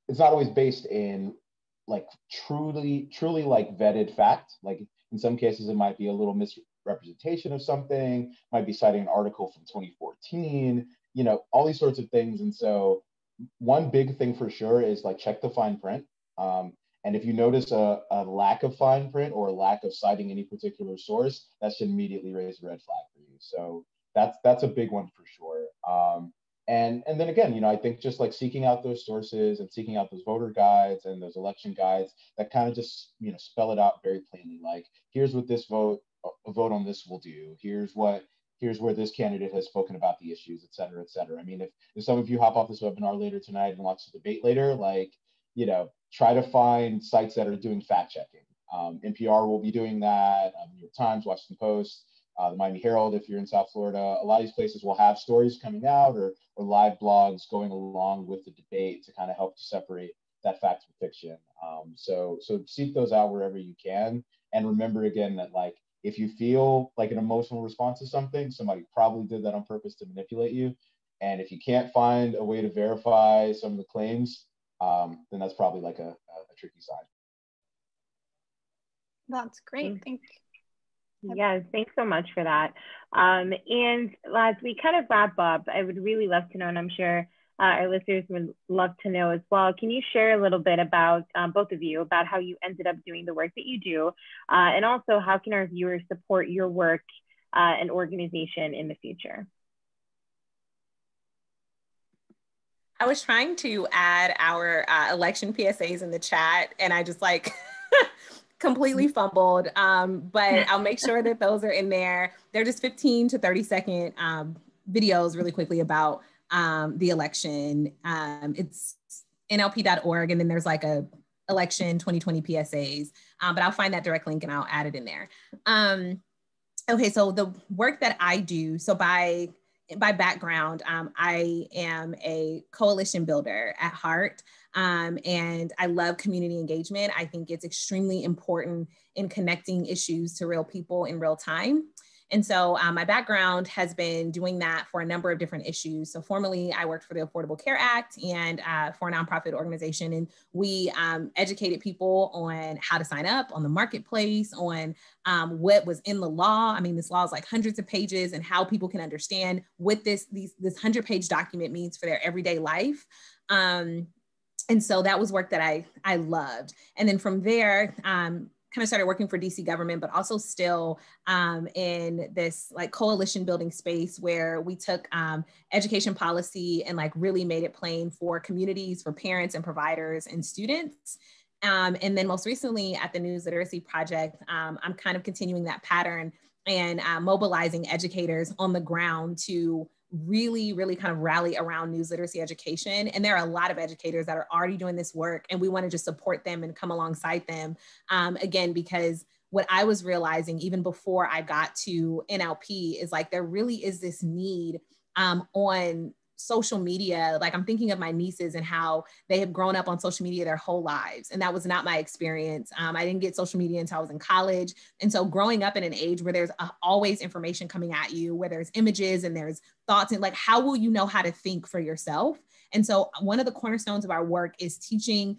it's not always based in like truly truly like vetted fact. Like in some cases it might be a little misrepresentation of something might be citing an article from 2014 you know all these sorts of things. And so one big thing for sure is like check the fine print. Um, and if you notice a, a lack of fine print or a lack of citing any particular source that should immediately raise a red flag for you. So that's that's a big one for sure. Um, and and then again you know i think just like seeking out those sources and seeking out those voter guides and those election guides that kind of just you know spell it out very plainly like here's what this vote a vote on this will do. Here's what here's where this candidate has spoken about the issues et cetera et cetera. I mean if, if some of you hop off this webinar later tonight and watch the debate later like you know try to find sites that are doing fact checking. Um, npr will be doing that um, new york times washington post uh, the Miami Herald, if you're in South Florida, a lot of these places will have stories coming out or, or live blogs going along with the debate to kind of help to separate that fact from fiction. Um, so, so seek those out wherever you can. And remember again that like, if you feel like an emotional response to something, somebody probably did that on purpose to manipulate you. And if you can't find a way to verify some of the claims, um, then that's probably like a, a, tricky sign. That's great. Mm. Thank Yes, thanks so much for that. Um, and as we kind of wrap up, I would really love to know, and I'm sure uh, our listeners would love to know as well. Can you share a little bit about um, both of you about how you ended up doing the work that you do, uh, and also how can our viewers support your work uh, and organization in the future? I was trying to add our uh, election PSAs in the chat, and I just like completely mm-hmm. fumbled. Um, but I'll make sure that those are in there. They're just 15 to 30 second um, videos really quickly about um, the election. Um, it's nlp.org and then there's like a election 2020 PSAs, um, but I'll find that direct link and I'll add it in there. Um, okay, so the work that I do, so by by background, um, I am a coalition builder at heart. Um, and I love community engagement. I think it's extremely important in connecting issues to real people in real time. And so um, my background has been doing that for a number of different issues. So formerly I worked for the Affordable Care Act and uh, for a nonprofit organization. And we um, educated people on how to sign up on the marketplace, on um, what was in the law. I mean, this law is like hundreds of pages and how people can understand what this, these, this hundred page document means for their everyday life. Um, and so that was work that I, I loved. And then from there, um, kind of started working for DC government, but also still um, in this like coalition building space where we took um, education policy and like really made it plain for communities, for parents and providers and students. Um, and then most recently at the News Literacy Project, um, I'm kind of continuing that pattern and uh, mobilizing educators on the ground to really, really kind of rally around news literacy education. And there are a lot of educators that are already doing this work, and we want to just support them and come alongside them. Um, again, because what I was realizing even before I got to NLP is like there really is this need um, on social media like i'm thinking of my nieces and how they have grown up on social media their whole lives and that was not my experience. Um, i didn't get social media until i was in college and so growing up in an age where there's uh, always information coming at you where there's images and there's thoughts and like how will you know how to think for yourself? And so one of the cornerstones of our work is teaching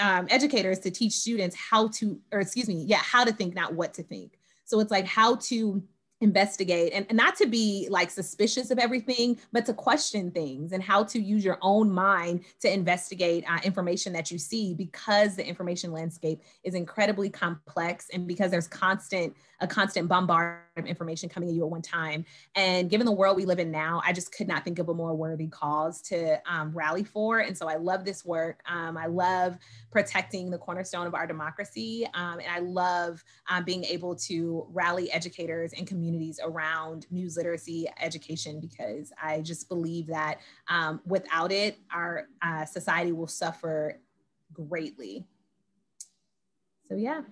um, educators to teach students how to or excuse me yeah how to think not what to think. So it's like how to investigate and, and not to be like suspicious of everything but to question things and how to use your own mind to investigate uh, information that you see because the information landscape is incredibly complex and because there's constant a constant bombard of information coming at you at one time. And given the world we live in now, I just could not think of a more worthy cause to um, rally for. And so I love this work. Um, I love protecting the cornerstone of our democracy. Um, and I love um, being able to rally educators and communities around news literacy education because I just believe that um, without it, our uh, society will suffer greatly. So, yeah.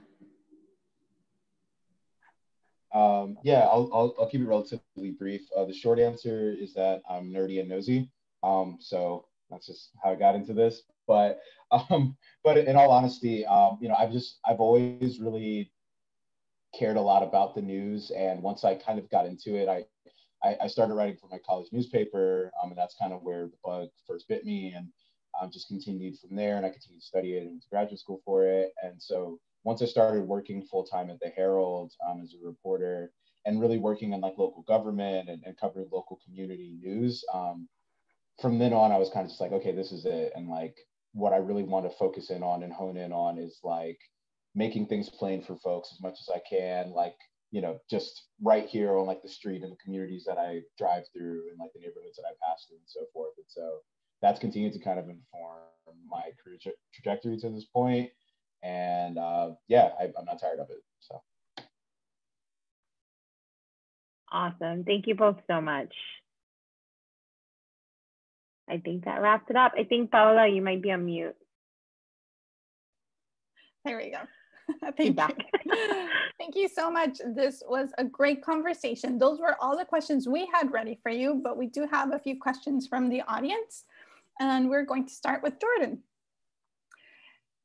Um, yeah, I'll, I'll, I'll, keep it relatively brief. Uh, the short answer is that I'm nerdy and nosy. Um, so that's just how I got into this. But um, but in all honesty, um, you know, I've just I've always really cared a lot about the news, and once I kind of got into it, I I, I started writing for my college newspaper, um, and that's kind of where the bug first bit me. And um, just continued from there, and I continued to study it and graduate school for it. And so once I started working full time at the Herald um, as a reporter and really working in like local government and, and covering local community news, um, from then on, I was kind of just like, okay, this is it. And like, what I really want to focus in on and hone in on is like making things plain for folks as much as I can, like, you know, just right here on like the street and the communities that I drive through and like the neighborhoods that I pass through and so forth. And so that's continued to kind of inform my career tra- trajectory to this point. And uh, yeah, I, I'm not tired of it. So. Awesome. Thank you both so much. I think that wraps it up. I think Paola, you might be on mute. There we go. Thank you. Thank you so much. This was a great conversation. Those were all the questions we had ready for you, but we do have a few questions from the audience. And we're going to start with Jordan.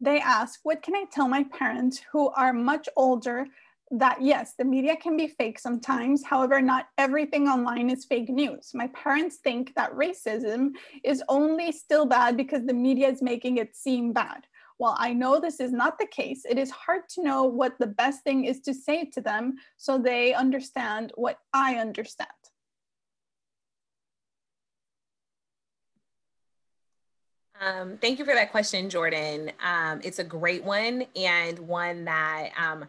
They ask, what can I tell my parents who are much older that yes, the media can be fake sometimes. However, not everything online is fake news. My parents think that racism is only still bad because the media is making it seem bad. While I know this is not the case, it is hard to know what the best thing is to say to them so they understand what I understand. Um, thank you for that question, Jordan. Um, it's a great one and one that um,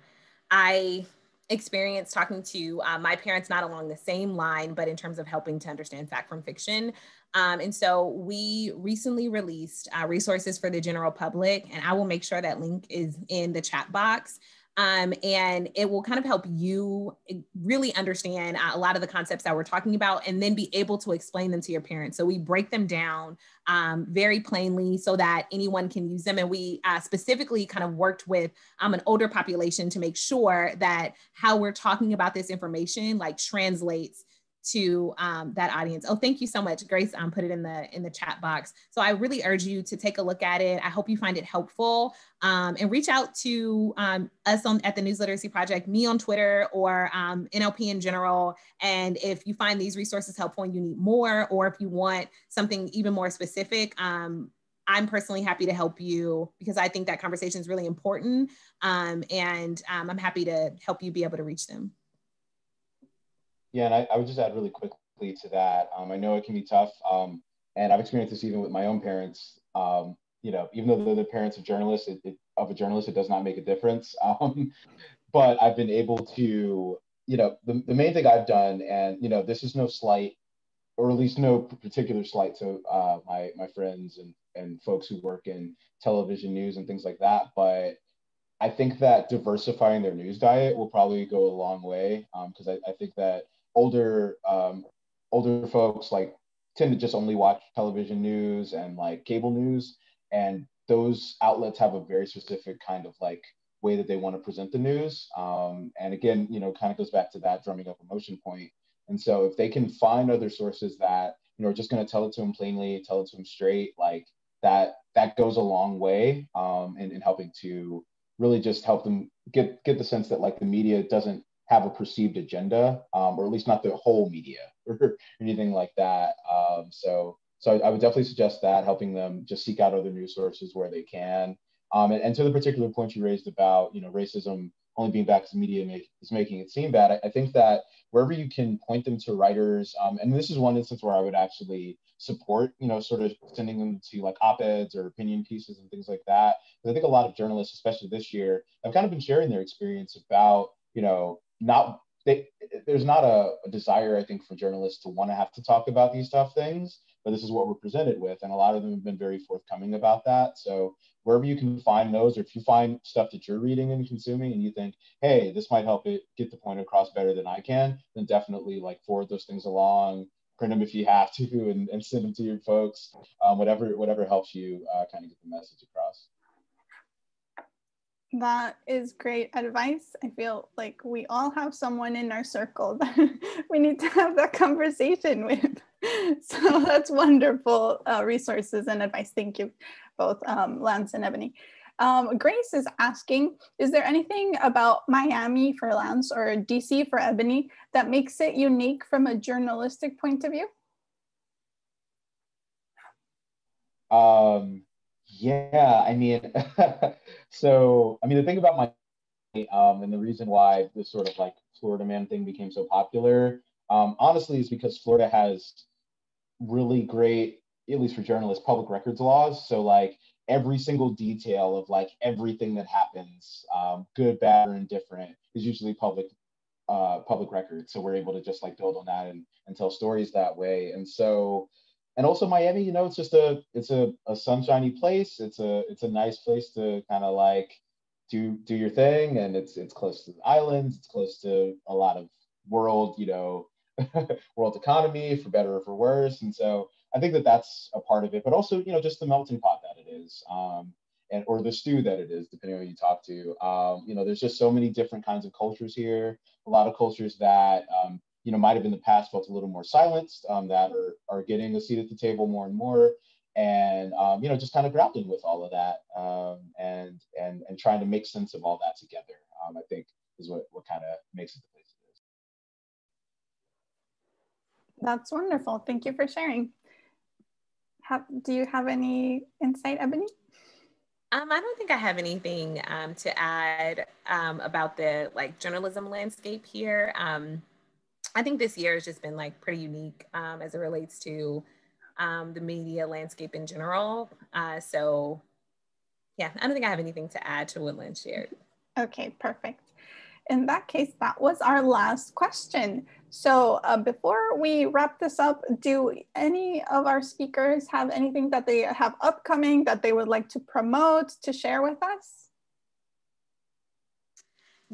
I experienced talking to uh, my parents, not along the same line, but in terms of helping to understand fact from fiction. Um, and so we recently released uh, resources for the general public, and I will make sure that link is in the chat box. Um, and it will kind of help you eh, really understand uh, a lot of the concepts that we're talking about and then be able to explain them to your parents. So we break them down um, very plainly so that anyone can use them. And we uh, specifically kind of worked with um, an older population to make sure that how we're talking about this information like translates to um, that audience. Oh, thank you so much, Grace. Um, put it in the in the chat box. So I really urge you to take a look at it. I hope you find it helpful um, and reach out to um, us on at the News Literacy Project, me on Twitter or um, NLP in general. And if you find these resources helpful and you need more, or if you want something even more specific, um, I'm personally happy to help you because I think that conversation is really important. And I'm happy to help you be able to reach them. Yeah, and I, I would just add really quickly to that. Um, I know it can be tough, um, and I've experienced this even with my own parents. Um, you know, even though they're the parents of journalists, it, it, of a journalist, it does not make a difference. Um, but I've been able to, you know, the, the main thing I've done, and you know, this is no slight, or at least no particular slight to uh, my my friends and and folks who work in television news and things like that, but I think that diversifying their news diet will probably go a long way because um, I, I, think that older um, older folks like tend to just only watch television news and like cable news. And those outlets have a very specific kind of like way that they want to present the news. Um, and again you know kind of goes back to that drumming up emotion point. And so if they can find other sources that you know are just going to tell it to them plainly tell it to them straight like that that goes a long way um, in, in helping to really just help them get get the sense that like the media doesn't have a perceived agenda, um, or at least not the whole media or anything like that. Um, so, so I, I, would definitely suggest that helping them just seek out other news sources where they can. Um, and, and, to the particular point you raised about you know racism only being back to media make, is making it seem bad. I, I, think that wherever you can point them to writers, um, and this is one instance where I would actually support, you know, sort of sending them to like op-eds or opinion pieces and things like that. Because I think a lot of journalists, especially this year, have kind of been sharing their experience about, you know, not they, there's not a, a, desire, I think, for journalists to want to have to talk about these tough things, but this is what we're presented with, and a lot of them have been very forthcoming about that. So wherever you can find those, or if you find stuff that you're reading and consuming, and you think, hey, this might help it get the point across better than I can, then definitely like forward those things along, print them if you have to, and, and send them to your folks. Um, whatever whatever helps you uh, kind of get the message across. That is great advice. I feel like we all have someone in our circle that we need to have that conversation with. So that's wonderful uh, resources and advice. Thank you, both um, Lance and Ebonee. Um, Grace is asking, is there anything about Miami for Lance or DC for Ebonee that makes it unique from a journalistic point of view? Um, yeah, I mean, so I mean, the thing about my um, and the reason why this sort of like Florida man thing became so popular, um, honestly, is because Florida has really great, at least for journalists, public records laws. So like every single detail of like everything that happens, um, good, bad, or indifferent, is usually public uh, public record. So we're able to just like build on that and, and tell stories that way. And so, and also Miami, you know, it's just a it's a, a sunshiny place. It's a it's a nice place to kind of like do do your thing, and it's it's close to the islands. It's close to a lot of world, you know, world economy for better or for worse. And so I think that that's a part of it, but also you know just the melting pot that it is. Um, and, or the stew that it is, depending on who you talk to. Um, you know, there's just so many different kinds of cultures here. A lot of cultures that um, you know might have in the past felt a little more silenced, um, that are are getting a seat at the table more and more, and um, you know just kind of grappling with all of that um, and and and trying to make sense of all that together. Um, I think is what what kind of makes it the place it is. That's wonderful. Thank you for sharing. Have, do you have any insight, Ebonee? Um, I don't think I have anything um, to add um, about the like journalism landscape here. Um, I think this year has just been like pretty unique um, as it relates to um, the media landscape in general. Uh, so, yeah, I don't think I have anything to add to what Lynn shared. Okay, perfect. In that case, that was our last question. So uh, before we wrap this up, do any of our speakers have anything that they have upcoming that they would like to promote, to share with us?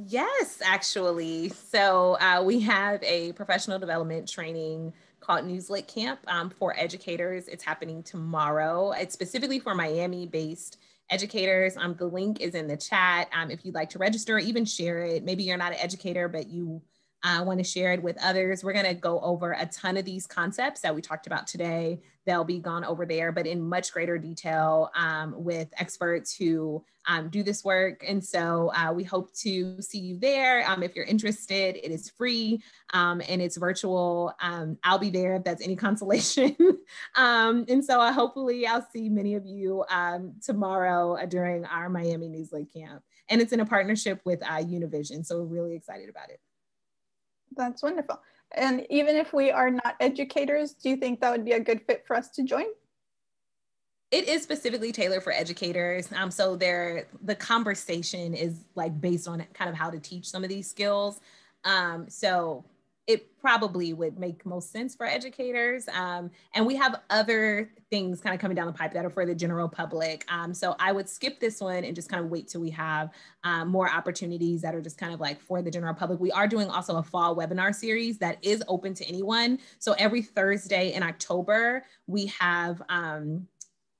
Yes, actually. So uh, we have a professional development training called Newslit Camp um, for educators. It's happening tomorrow. It's specifically for Miami based educators. Um, the link is in the chat. Um, if you'd like to register, even share it. Maybe you're not an educator, but you I want to share it with others. We're going to go over a ton of these concepts that we talked about today. They'll be gone over there, but in much greater detail um, with experts who um, do this work. And so uh, we hope to see you there. Um, if you're interested, it is free um, and it's virtual. Um, I'll be there if that's any consolation. Um, and so uh, hopefully I'll see many of you tomorrow uh, during our Miami Newslit Camp. And it's in a partnership with uh, Univision. So we're really excited about it. That's wonderful. And even if we are not educators, do you think that would be a good fit for us to join? It is specifically tailored for educators. Um, so there, the conversation is like based on kind of how to teach some of these skills. Um, so it probably would make most sense for educators. Um, and we have other things kind of coming down the pipe that are for the general public. Um, so I would skip this one and just kind of wait till we have um, more opportunities that are just kind of like for the general public. We are doing also a fall webinar series that is open to anyone. So every Thursday in October, we have um,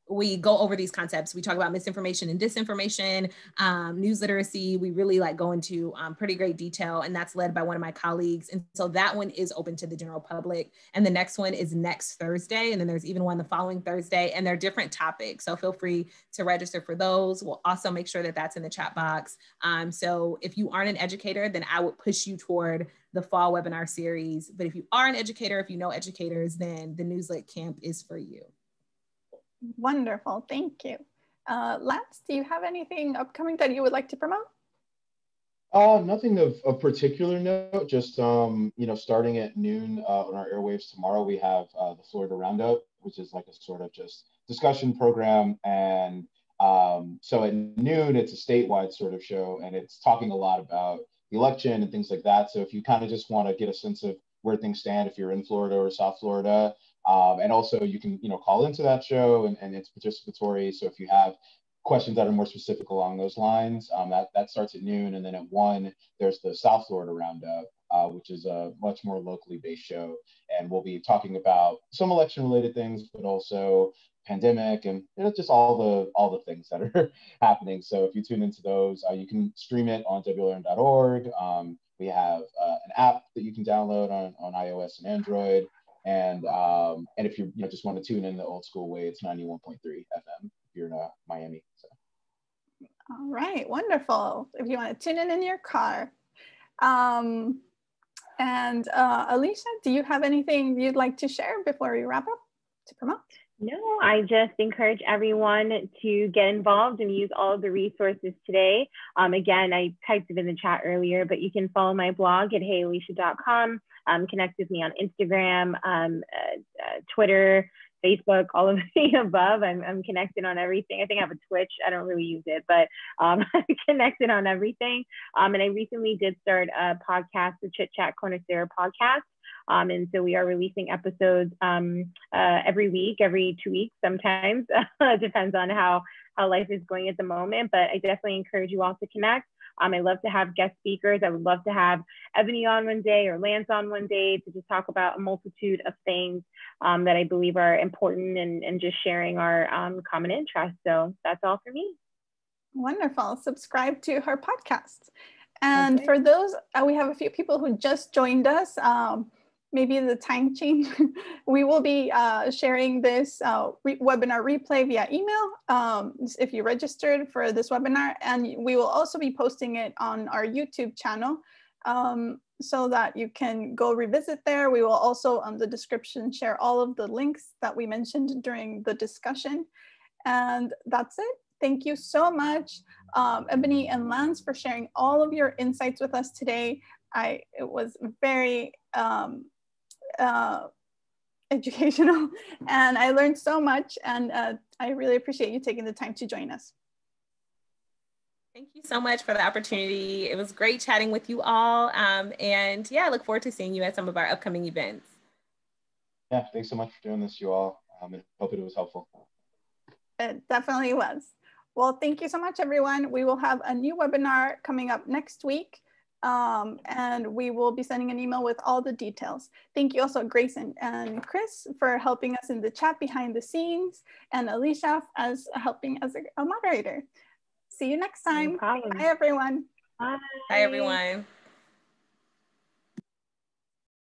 we go over these concepts. We talk about misinformation and disinformation, um, news literacy. We really like go into um, pretty great detail, and that's led by one of my colleagues. And so that one is open to the general public. And the next one is next Thursday, and then there's even one the following Thursday, and they're different topics. So feel free to register for those. We'll also make sure that that's in the chat box. Um, so if you aren't an educator, then I would push you toward the fall webinar series. But if you are an educator, if you know educators, then the Newslit Camp is for you. Wonderful, thank you. Uh, Lance, do you have anything upcoming that you would like to promote? Uh, nothing of, of particular note, just, um, you know, starting at noon uh, on our airwaves tomorrow, we have uh, the Florida Roundup, which is like a sort of just discussion program. And um, so at noon, it's a statewide sort of show, and it's talking a lot about the election and things like that. So if you kind of just want to get a sense of where things stand, if you're in Florida or South Florida, um, and also you can, you know, call into that show and, and it's participatory. So if you have questions that are more specific along those lines, um, that, that starts at noon. And then at one, there's the South Florida Roundup, uh, which is a much more locally based show. And we'll be talking about some election related things, but also pandemic and you know, just all the all the things that are happening. So if you tune into those, uh, you can stream it on WLRN.org. Um, we have uh, an app that you can download on, on iOS and Android. And um, and if you you know just want to tune in the old school way, it's 91.3 FM if you're in uh, Miami. So. All right, wonderful. If you want to tune in in your car. Um, and uh, Alisha, do you have anything you'd like to share before we wrap up to promote? No, I just encourage everyone to get involved and use all of the resources today. Um, again, I typed it in the chat earlier, but you can follow my blog at heyalisha.com, um, connect with me on Instagram, um, uh, uh, Twitter, Facebook, all of the above. I'm, I'm connected on everything. I think I have a Twitch. I don't really use it, but um, I'm connected on everything. Um, and I recently did start a podcast, the Chit Chat Corner Sarah podcast. Um, and so we are releasing episodes um, uh, every week, every two weeks, sometimes. depends on how, how life is going at the moment. But I definitely encourage you all to connect. Um, I love to have guest speakers. I would love to have Ebonee on one day or Lance on one day to just talk about a multitude of things um, that I believe are important and, and just sharing our um, common interests. So that's all for me. Wonderful. Subscribe to her podcast. And okay. for those, uh, we have a few people who just joined us. Um, maybe the time change. we will be uh, sharing this uh, re webinar replay via email um, if you registered for this webinar. And we will also be posting it on our YouTube channel um, so that you can go revisit there. We will also on the description share all of the links that we mentioned during the discussion. And that's it. Thank you so much, um, Ebonee and Lance, for sharing all of your insights with us today. I, it was very um, uh, educational and I learned so much and uh, I really appreciate you taking the time to join us. Thank you so much for the opportunity. It was great chatting with you all. Um, and yeah, I look forward to seeing you at some of our upcoming events. Yeah, thanks so much for doing this, you all. Um, I hope it was helpful. It definitely was. Well, thank you so much, everyone. We will have a new webinar coming up next week um, and we will be sending an email with all the details. Thank you also Grayson and Chris for helping us in the chat behind the scenes and Alisha as helping as a, a moderator. See you next time. No Bye everyone. Bye. Bye everyone.